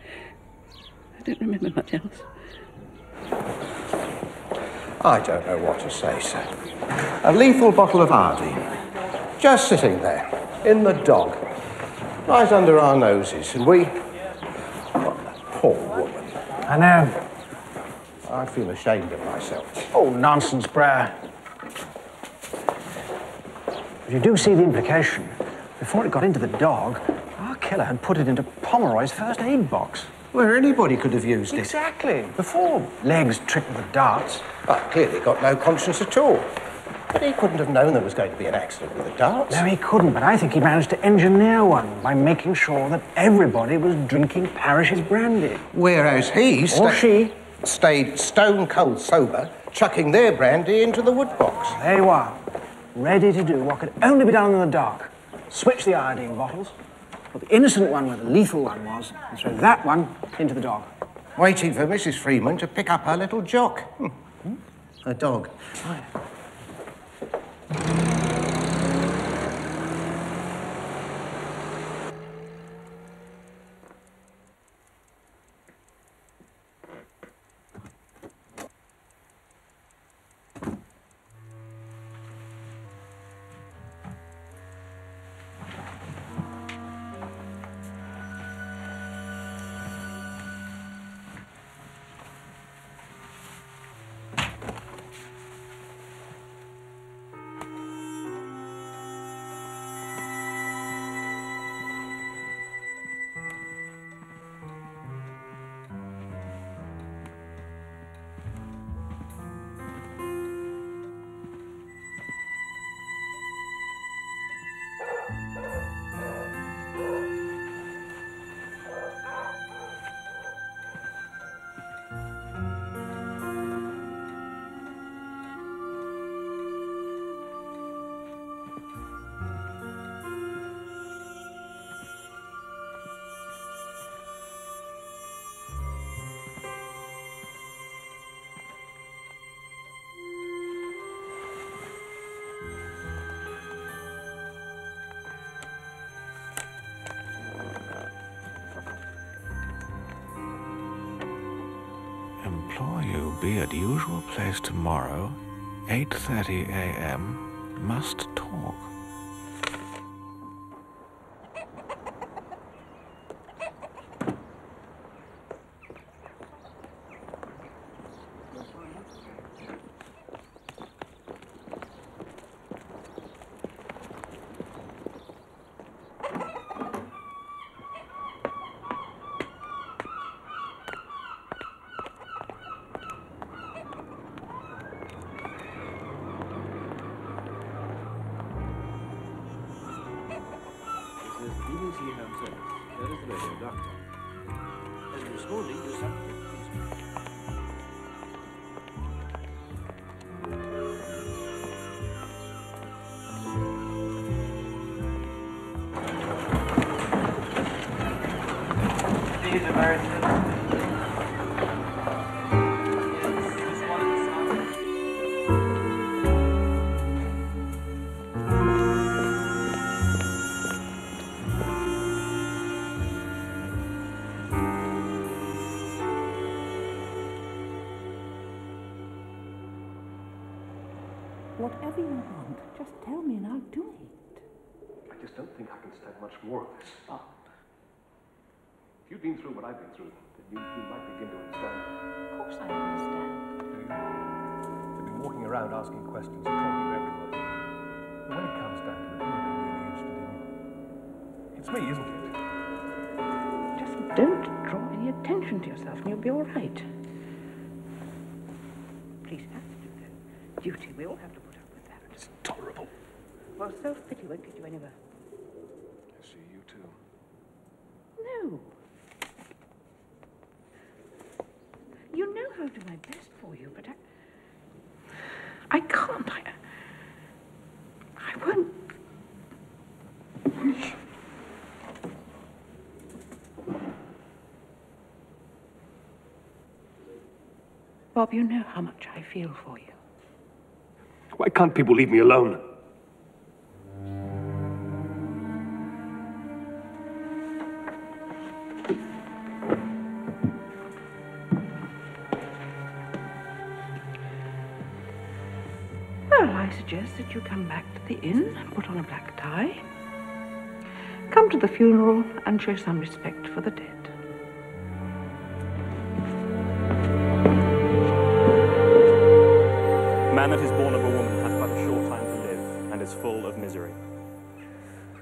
I don't remember much else. I don't know what to say, sir. A lethal bottle of Hardy. Just sitting there, in the dog. Right under our noses, and we. Poor woman. I know. Um, I feel ashamed of myself. Oh, nonsense, Brer. But you do see the implication. Before it got into the dog, our killer had put it into Pomeroy's first aid box. Where anybody could have used it. Exactly. Before Legg's tripped with the darts. But clearly got no conscience at all. But he couldn't have known there was going to be an accident with the darts. No, he couldn't, but I think he managed to engineer one by making sure that everybody was drinking Parrish's brandy. Whereas he Or she. stayed stone cold sober, chucking their brandy into the wood box. There you are, ready to do what could only be done in the dark. Switch the iodine bottles, put the innocent one where the lethal one was, and throw that one into the dog. Waiting for Mrs. Freeman to pick up her little jock. Hmm. Her dog. Thank you. Implore you be at usual place tomorrow, 8.30 a.m. Must much more of this. Oh. If you've been through what I've been through, then you, you might begin to understand. Of course I understand. They've been walking around asking questions and talking to everyone. But when it comes down to it, who are they really interested in? It's me, isn't it? Just don't draw any attention to yourself and you'll be all right. Please have to do that. Duty, we all have to put up with that. It's tolerable. Well, self-pity won't get you anywhere. I see you too. No. You know I'll do my best for you, but I... I can't. I... I won't... Bob, you know how much I feel for you. Why can't people leave me alone? Well, I suggest that you come back to the inn, and put on a black tie, come to the funeral, and show some respect for the dead.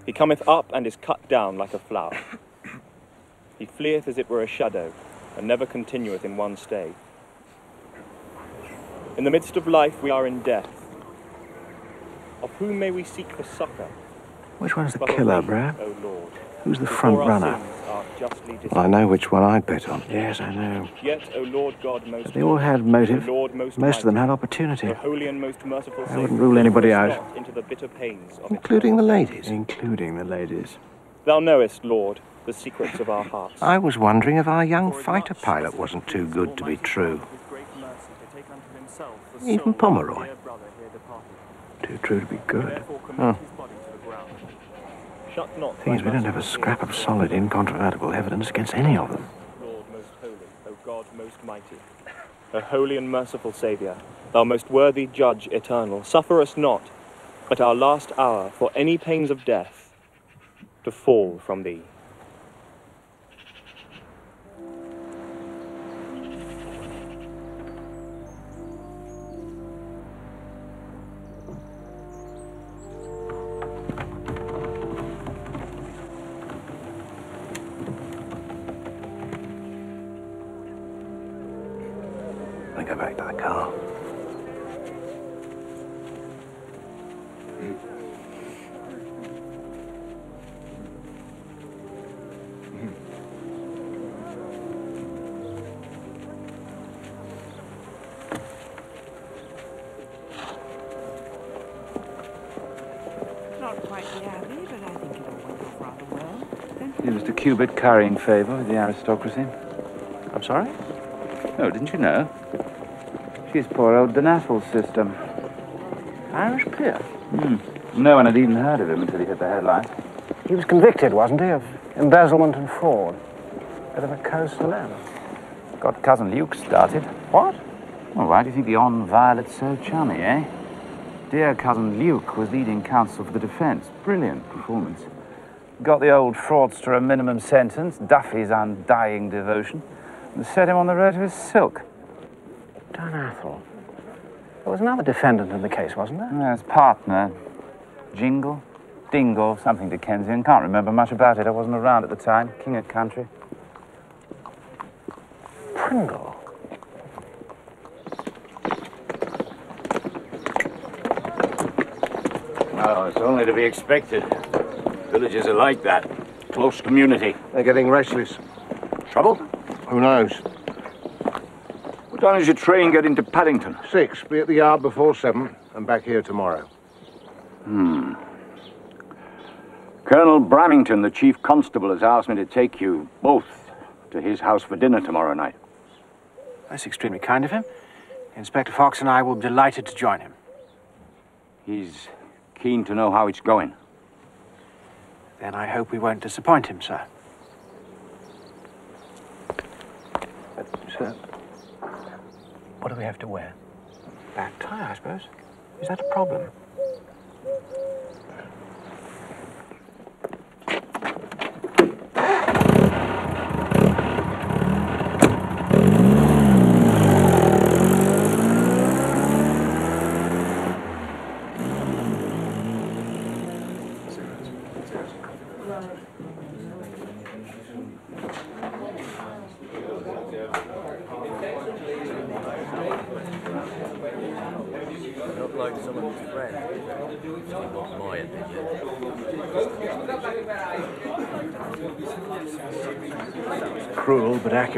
He cometh up and is cut down like a flower. He fleeth as it were a shadow, and never continueth in one stay. In the midst of life we are in death. Of whom may we seek for succour? Which one's the but killer, Brad? O Lord. Who's the who front for our runner? sins art justly Well, I know which one I'd bet on. Yes, I know. Yet, O Lord God most But they all had motive. Lord most, Most of them had opportunity. O holy and most merciful I wouldn't rule anybody out. Into the bitter pains of Including the ladies. Including the ladies. Thou knowest, Lord, the secrets of our hearts. I was wondering if our young fighter pilot wasn't too good to be true. Even Pomeroy. Too true to be good. Oh. Shut not Thing is, we don't have a scrap of solid, incontrovertible evidence against any of them. Lord most holy, O God most mighty, O holy and merciful Saviour, thou most worthy Judge eternal, suffer us not, at our last hour, for any pains of death, to fall from thee. Was currying favour with the aristocracy. I'm sorry? Oh, didn't you know? She's poor old Donatel's sister. Irish peer? Hmm. No one had even heard of him until he hit the headlines. He was convicted, wasn't he, of embezzlement and fraud. Bit of a co celeb. Got cousin Luke started. What? Well, why do you think the on Violet's so chummy, eh? Dear cousin Luke was leading counsel for the defence. Brilliant performance. Got the old fraudster a minimum sentence, Duffy's undying devotion, and set him on the road to his silk. Don Athol. There was another defendant in the case, wasn't there? Yeah, his partner, Jingle, Dingle, something Dickensian. Can't remember much about it. I wasn't around at the time. King of country. Pringle. Oh, it's only to be expected. Villages are like that. Close community. They're getting restless. Trouble? Who knows? What time does your train get into Paddington? Six. Be at the yard before seven and back here tomorrow. Hmm. Colonel Brammington, the chief constable, has asked me to take you both to his house for dinner tomorrow night. That's extremely kind of him. Inspector Fox and I will be delighted to join him. He's keen to know how it's going. Then I hope we won't disappoint him, sir. sir, what do we have to wear? That tie, I suppose. Is that a problem?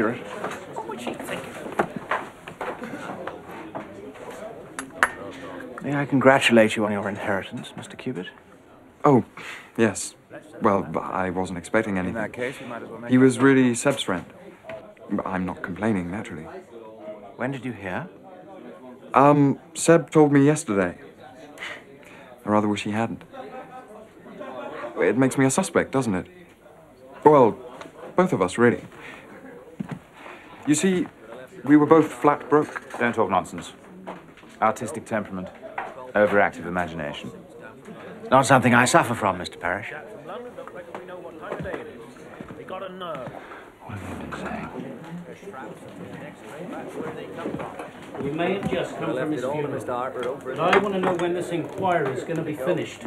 Accurate. What would she think? May I congratulate you on your inheritance, Mr. Cubitt? Oh, yes. Well, I wasn't expecting anything. that case, we might as well make He was really Seb's friend. I'm not complaining, naturally. When did you hear? Um, Seb told me yesterday. I rather wish he hadn't. It makes me a suspect, doesn't it? Well, both of us, really. You see, we were both flat broke. Don't talk nonsense. Artistic temperament, overactive imagination. Not something I suffer from, Mr. Parrish. They got a nerve. We may have just come from his it all to funeral. Mr. Harper over But I want to know when this inquiry is going to be finished.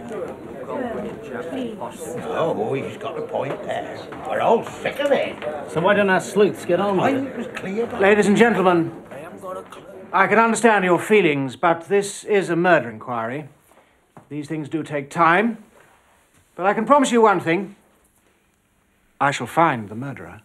Oh, he's got a point there. We're all sick of it. So why don't our sleuths get on with it? clear. Ladies and gentlemen, I can understand your feelings, but this is a murder inquiry. These things do take time. But I can promise you one thing. I shall find the murderer.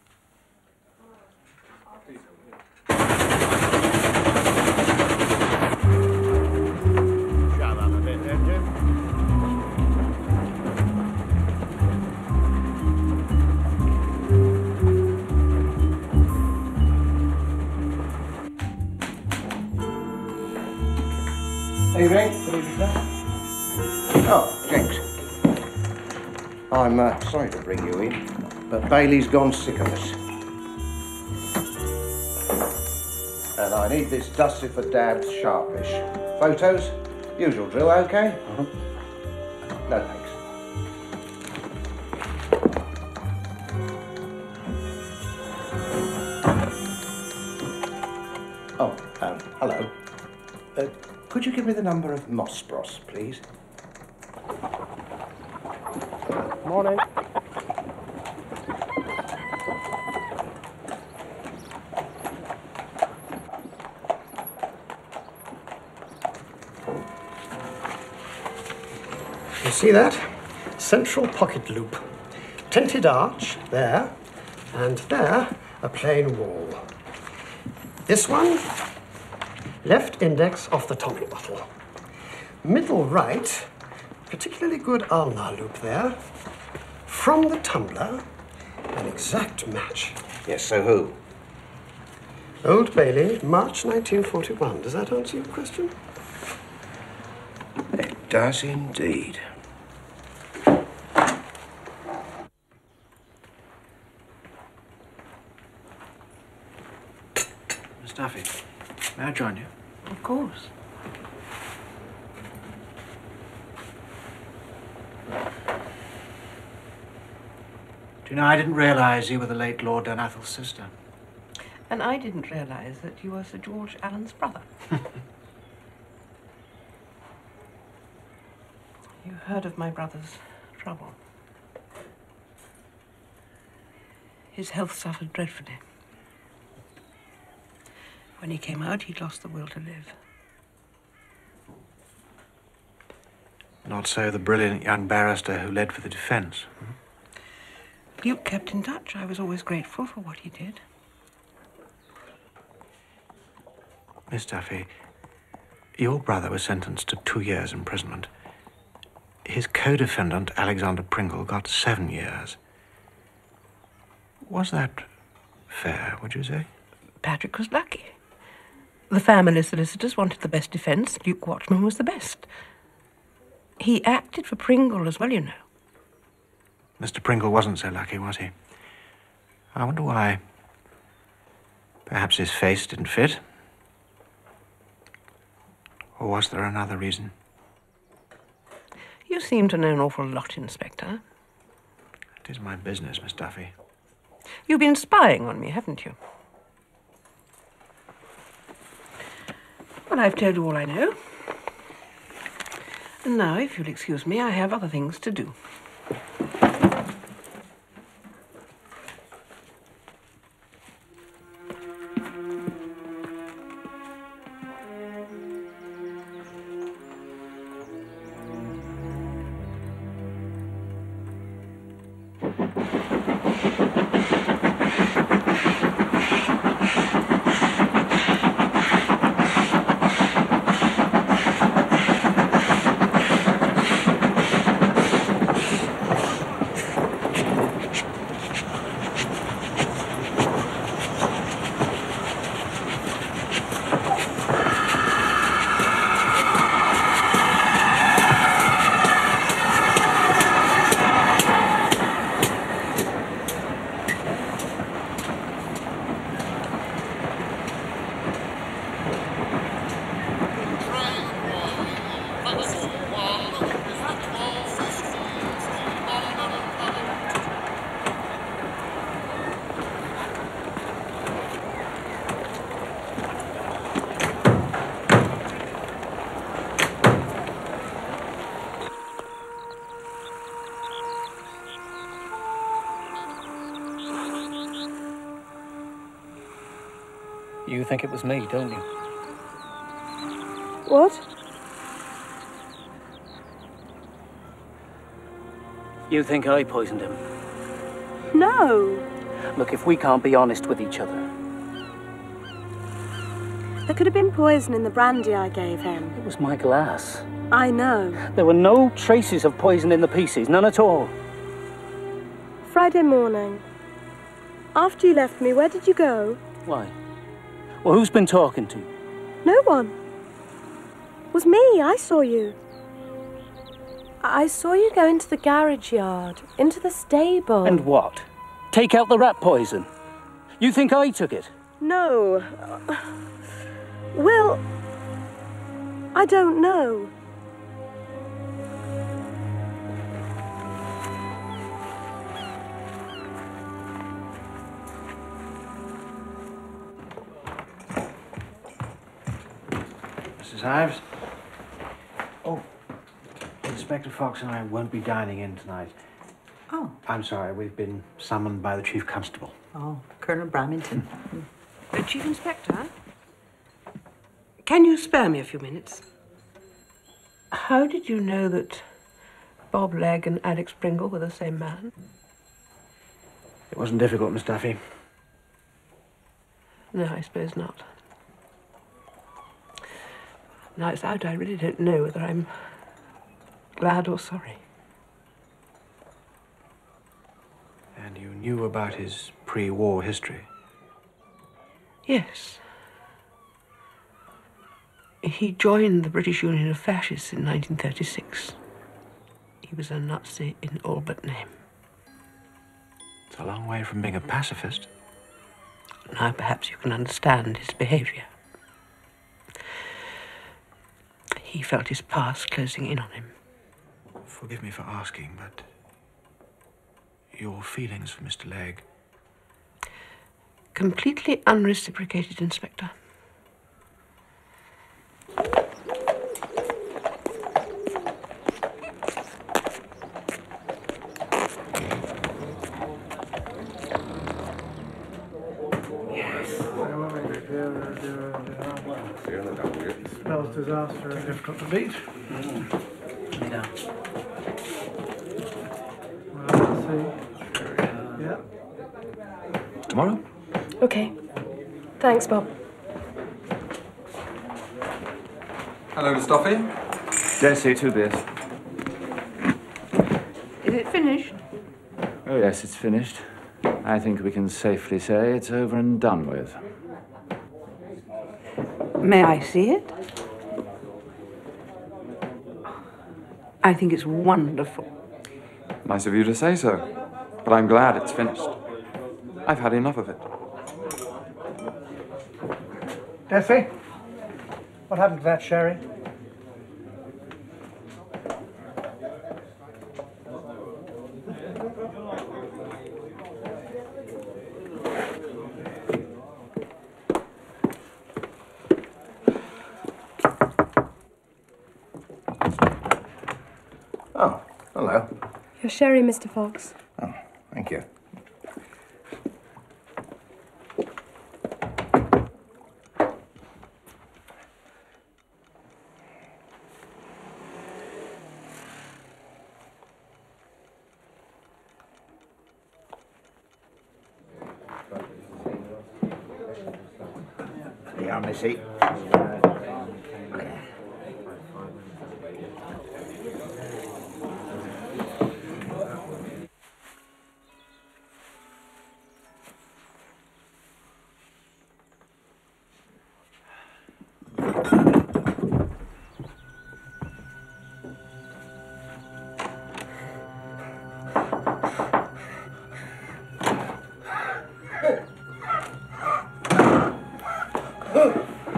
I'm uh, sorry to bring you in, but Bailey's gone sick of us. And I need this dusted for Dad's sharpish. Photos? Usual drill, okay? No thanks. Oh, um, hello. Uh, could you give me the number of Moss Bros, please? Morning. You see that? Central pocket loop. Tented arch, there. And there, a plain whorl. This one, left index of the tonic bottle. Middle right, particularly good ulnar loop there. From the tumbler, an exact match. Yes, so who? Old Bailey, March 1941. Does that answer your question? It does indeed. Miss Duffy, may I join you? Of course. Do you know, I didn't realize you were the late Lord Dunathel's sister. And I didn't realize that you were Sir George Alleyn's brother. you heard of my brother's trouble. His health suffered dreadfully. When he came out, he'd lost the will to live. Not so the brilliant young barrister who led for the defence. Hmm? Luke kept in touch. I was always grateful for what he did. Miss Duffy, your brother was sentenced to two years imprisonment. His co-defendant, Alexander Pringle, got seven years. Was that fair, would you say? Patrick was lucky. The family solicitors wanted the best defence. Luke Watchman was the best. He acted for Pringle as well, you know. Mr. Pringle wasn't so lucky, was he? I wonder why. Perhaps his face didn't fit? Or was there another reason? You seem to know an awful lot, Inspector. It is my business, Miss Duffy. You've been spying on me, haven't you? Well, I've told you all I know. And now, if you'll excuse me, I have other things to do. Think it was me, don't you? What? You think I poisoned him? No. Look, if we can't be honest with each other. There could have been poison in the brandy I gave him. It was my glass. I know. There were no traces of poison in the pieces, none at all. Friday morning. After you left me, where did you go? Why? Well, who's been talking to you? No one. It was me. I saw you. I saw you go into the garage yard, into the stable. And what? Take out the rat poison. You think I took it? No. Well, I don't know. Mrs. Ives? Oh, Inspector Fox and I won't be dining in tonight. Oh. I'm sorry, we've been summoned by the Chief Constable. Oh, Colonel Brammington. Uh, Chief Inspector? Can you spare me a few minutes? How did you know that Bob Legg and Alex Pringle were the same man? It wasn't difficult, Miss Duffy. No, I suppose not. Now it's out, I really don't know whether I'm glad or sorry. And you knew about his pre-war history. Yes. He joined the British Union of Fascists in 1936. He was a Nazi in all but name. It's a long way from being a pacifist. Now perhaps you can understand his behaviour. He felt his past closing in on him. Forgive me for asking, but your feelings for Mr. Legg. Completely unreciprocated, Inspector. Spells disaster and difficult to beat. Yeah. Well, let's see. Yeah. Tomorrow? Okay. Thanks, Bob. Hello, Miss Duffy. Jesse, two beers. Is it finished? Oh, yes, it's finished. I think we can safely say it's over and done with. May I see it? I think it's wonderful. Nice of you to say so. But I'm glad it's finished. I've had enough of it. Deathly, what happened to that sherry? Oh, hello. Your sherry, Mr. Fox.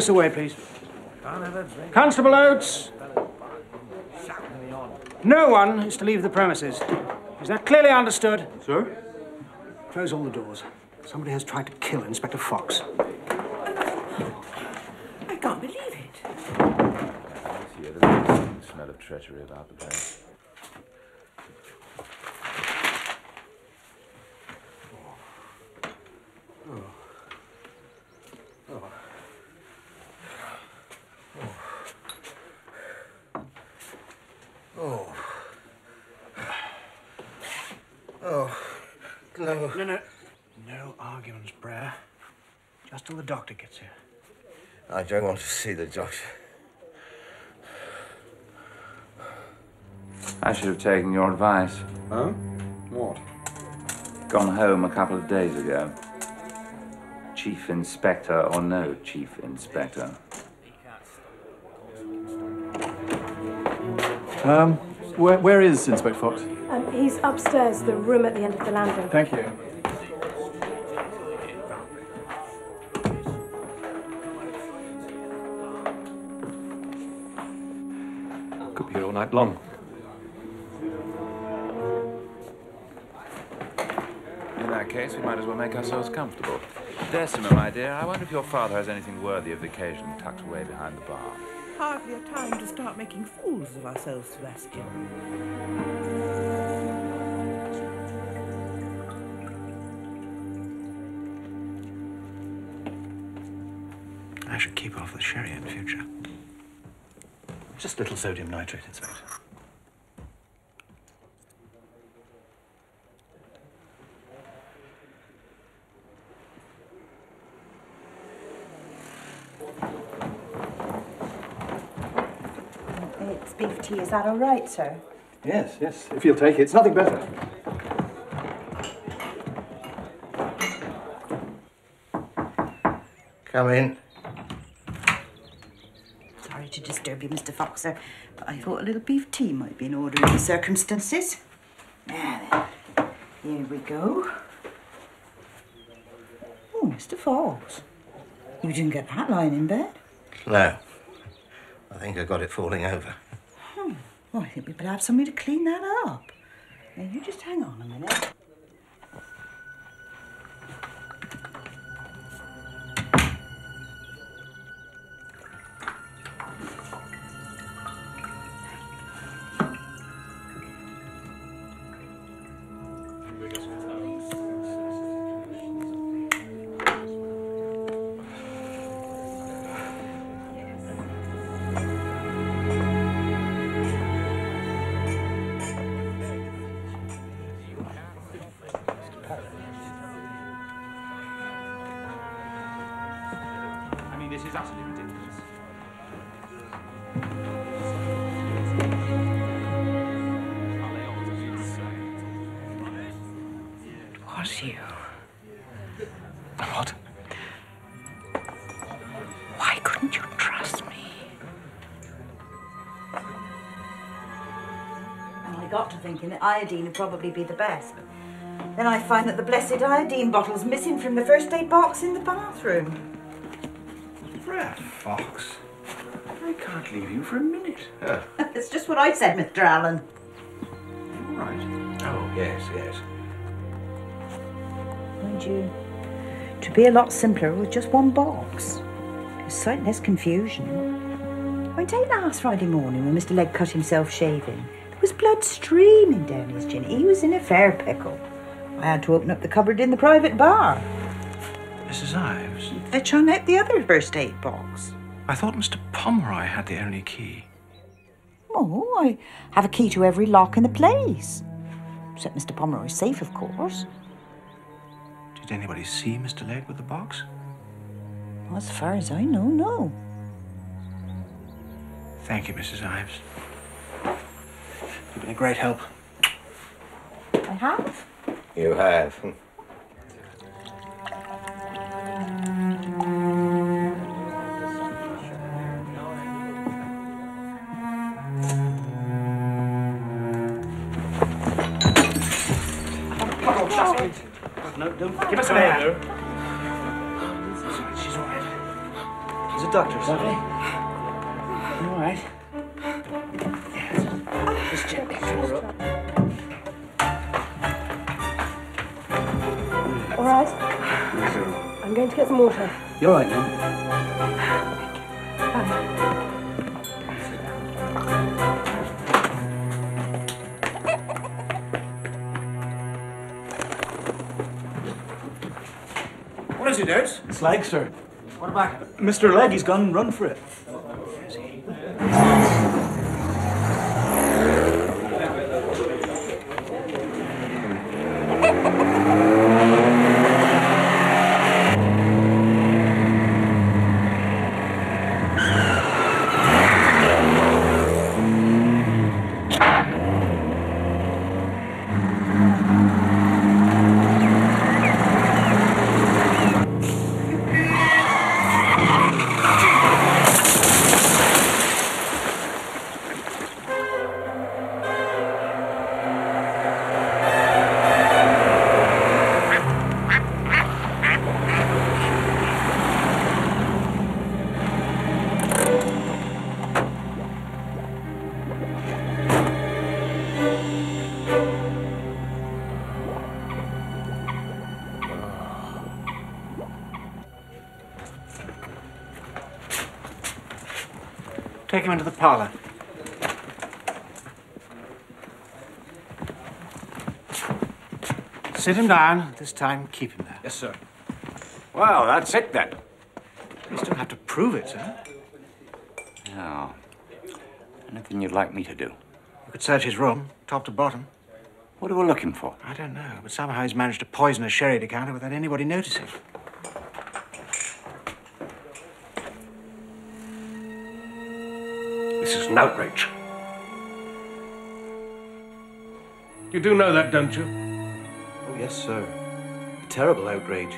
this away, please. Constable Oates. No one is to leave the premises. Is that clearly understood? Sir? Close all the doors. Somebody has tried to kill Inspector Fox. I can't believe it. Here, there's a smell of treachery about the place. Oh. Oh. No. No, no. No arguments, Brer. Just till the doctor gets here. I don't want to see the doctor. I should have taken your advice. Huh? What? Gone home a couple of days ago. Chief Inspector or no Chief Inspector. Um, where, where is Inspector Fox? Um, he's upstairs, the room at the end of the landing. Thank you. Could be here all night long. In that case, we might as well make ourselves comfortable. Decima, my dear, I wonder if your father has anything worthy of the occasion tucked away behind the bar. Hardly a time to start making fools of ourselves, Sebastian. I should keep off the sherry in future. Just a little sodium nitrite, Inspector. It's beef tea, is that all right, sir? Yes, yes, if you'll take it. It's nothing better. Come in. To disturb you, Mr. Foxer, but I thought a little beef tea might be in order in the circumstances. Now then, here we go. Oh, Mr. Fox, you didn't get that lying in bed. No. I think I got it falling over. Hmm. Well, I think we'd better have somebody to clean that up. Now, you just hang on a minute. Iodine would probably be the best, but then I find that the blessed iodine bottle's missing from the first aid box in the bathroom. Brer Fox. I can't leave you for a minute. It's just what I said, Mr. Alleyn. All right. Oh, yes, yes. Mind you, to be a lot simpler with just one box. There's sight less confusion. I mean, take last Friday morning when Mr. Legg cut himself shaving. Was blood streaming down his chin. He was in a fair pickle. I had to open up the cupboard in the private bar. Mrs. Ives, Fetch on out the other first aid box. I thought Mr. Pomeroy had the only key. Oh, I have a key to every lock in the place. Except Mr. Pomeroy's safe, of course. Did anybody see Mr. Legg with the box? Well, as far as I know, no. Thank you, Mrs. Ives. You've been a great help. I have. You have. Come on, just wait. No, don't give us a hand. She's all right. There's a doctor, Sophie. You I'm going to get some water. You're all right now. What is it, Oates? It's Legg, sir. What about it? Mr. Legg, he's gone and run for it. Him into the parlour. Sit him down. This time, keep him there. Yes, sir. Well, that's it then. You still have to prove it, sir. Now, anything you'd like me to do? You could search his room, top to bottom. What are we looking for? I don't know, but somehow he's managed to poison a sherry decanter without anybody noticing. An outrage. You do know that, don't you? Oh, yes, sir. A terrible outrage.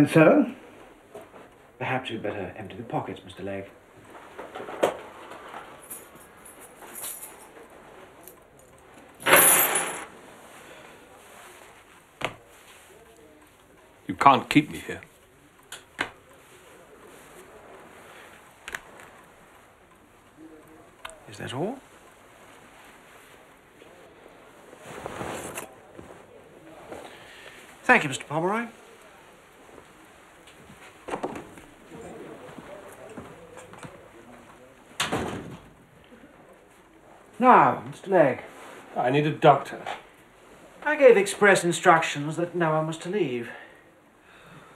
Reckon so? Perhaps you'd better empty the pockets, Mr. Legg. You can't keep me here. Is that all? Thank you, Mr. Pomeroy. Now, Mr. Legg. I need a doctor. I gave express instructions that no one was to leave.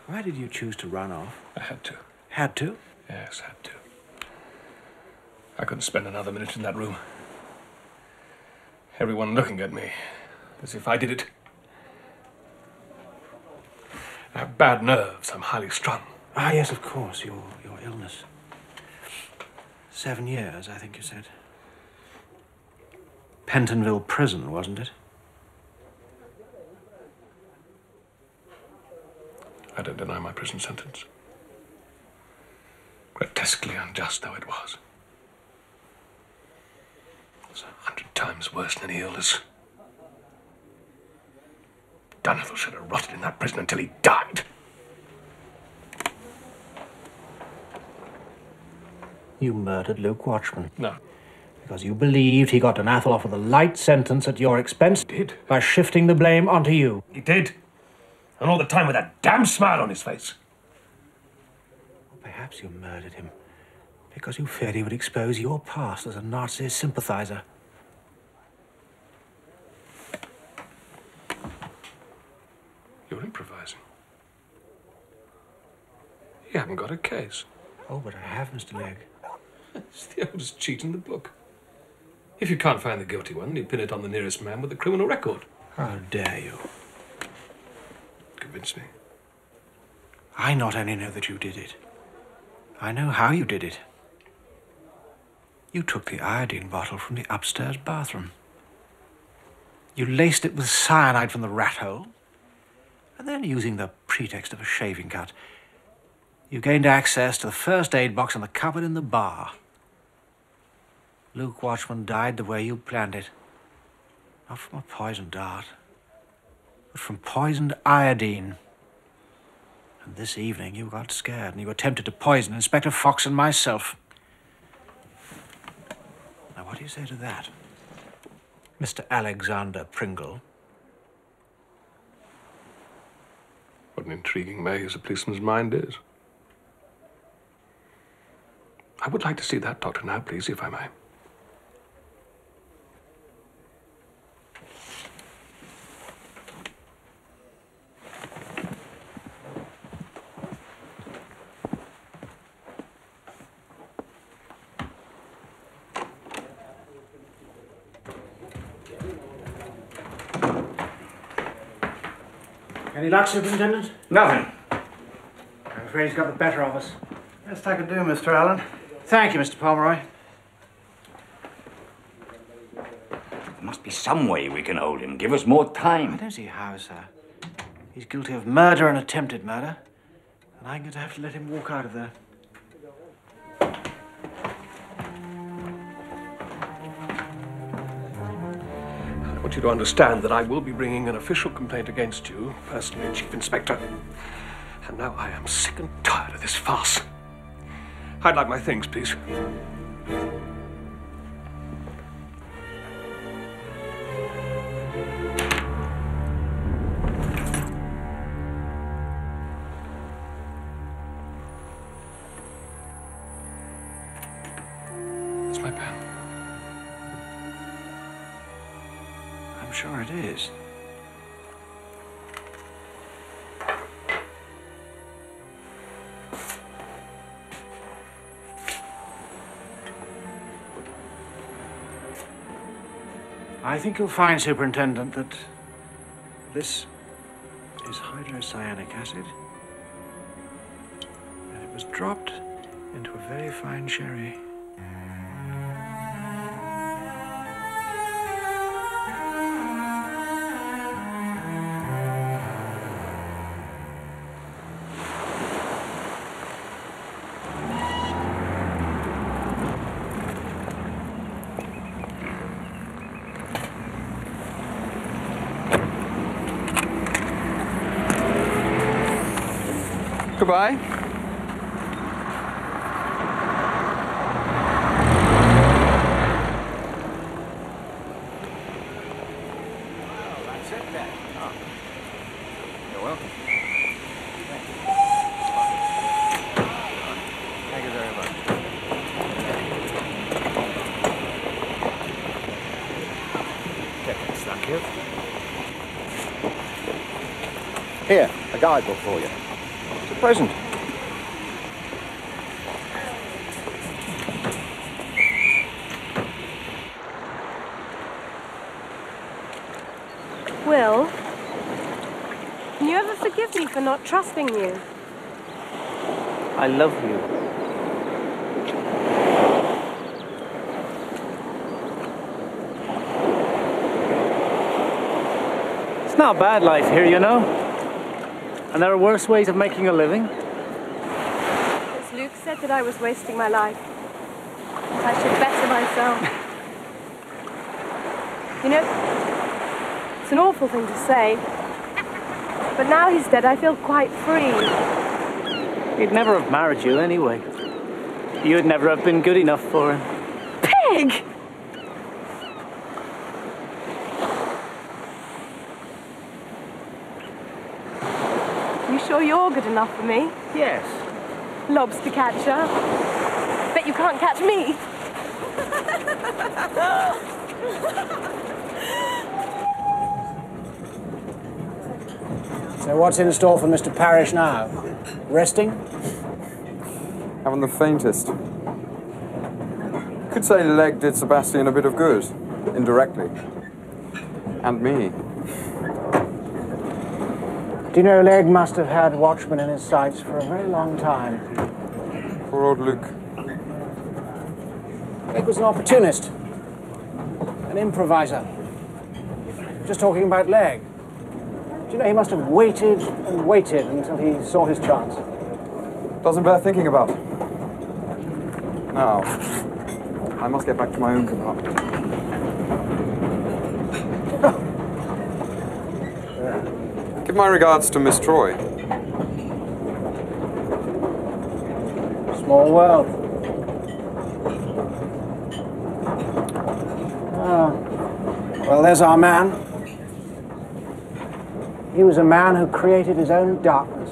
Why did you choose to run off? I had to. Had to? Yes, had to. I couldn't spend another minute in that room. Everyone looking at me, as if I did it. I have bad nerves. I'm highly strung. Ah, yes, of course, your, your illness. Seven years, I think you said. Pentonville Prison, wasn't it? I don't deny my prison sentence. Grotesquely unjust though it was. It's a hundred times worse than any illness. Donovan should have rotted in that prison until he died. You murdered Luke Watchman. No. Because you believed he got an Athel with a light sentence at your expense. Did. By shifting the blame onto you. He did. And all the time with that damn smile on his face. Or perhaps you murdered him because you feared he would expose your past as a Nazi sympathizer. You're improvising. You haven't got a case. Oh, but I have, Mr. Legg. It's the oldest cheat in the book. If you can't find the guilty one, you pin it on the nearest man with a criminal record. How dare you? Convince me. I not only know that you did it, I know how you did it. You took the iodine bottle from the upstairs bathroom. You laced it with cyanide from the rat hole, and then, using the pretext of a shaving cut, you gained access to the first aid box in the cupboard in the bar. Luke Watchman died the way you planned it. Not from a poisoned dart, but from poisoned iodine. And this evening you got scared and you attempted to poison Inspector Fox and myself. Now, what do you say to that? Mr. Alexander Pringle? What an intriguing maze a policeman's mind is. I would like to see that doctor now, please, if I may. Any luck, Superintendent? Nothing. I'm afraid he's got the better of us. Best I could do, Mr. Alleyn. Thank you, Mr. Pomeroy. There must be some way we can hold him. Give us more time. I don't see how, sir. He's guilty of murder and attempted murder, and I'm going to have to let him walk out of there. You to understand that I will be bringing an official complaint against you, personally, Chief Inspector. And now I am sick and tired of this farce. I'd like my things, please. Think you'll find, Superintendent, that this is hydrocyanic acid. And it was dropped into a very fine sherry. Thank you. Here, a guidebook for you. Present. Will, can you ever forgive me for not trusting you? I love you. It's not a bad life here, you know. And there are worse ways of making a living. As Luke said that I was wasting my life. I should better myself. you know, it's an awful thing to say. But now he's dead, I feel quite free. He'd never have married you anyway. You'd never have been good enough for him. Pig! Sure you're good enough for me? Yes. Lobster catcher. Bet you can't catch me. So what's in store for Mr. Parrish now? Resting? Haven't the faintest. Could say Legg did Sebastian a bit of good, indirectly. And me. Do you know Legg must have had Watchman in his sights for a very long time. Poor old Luke. Legg was an opportunist, an improviser. Just talking about Legg. Do you know he must have waited and waited until he saw his chance? Doesn't bear thinking about. Now, I must get back to my own compartment. Give my regards to Miss Troy. Small world. Ah. Well, there's our man. He was a man who created his own darkness.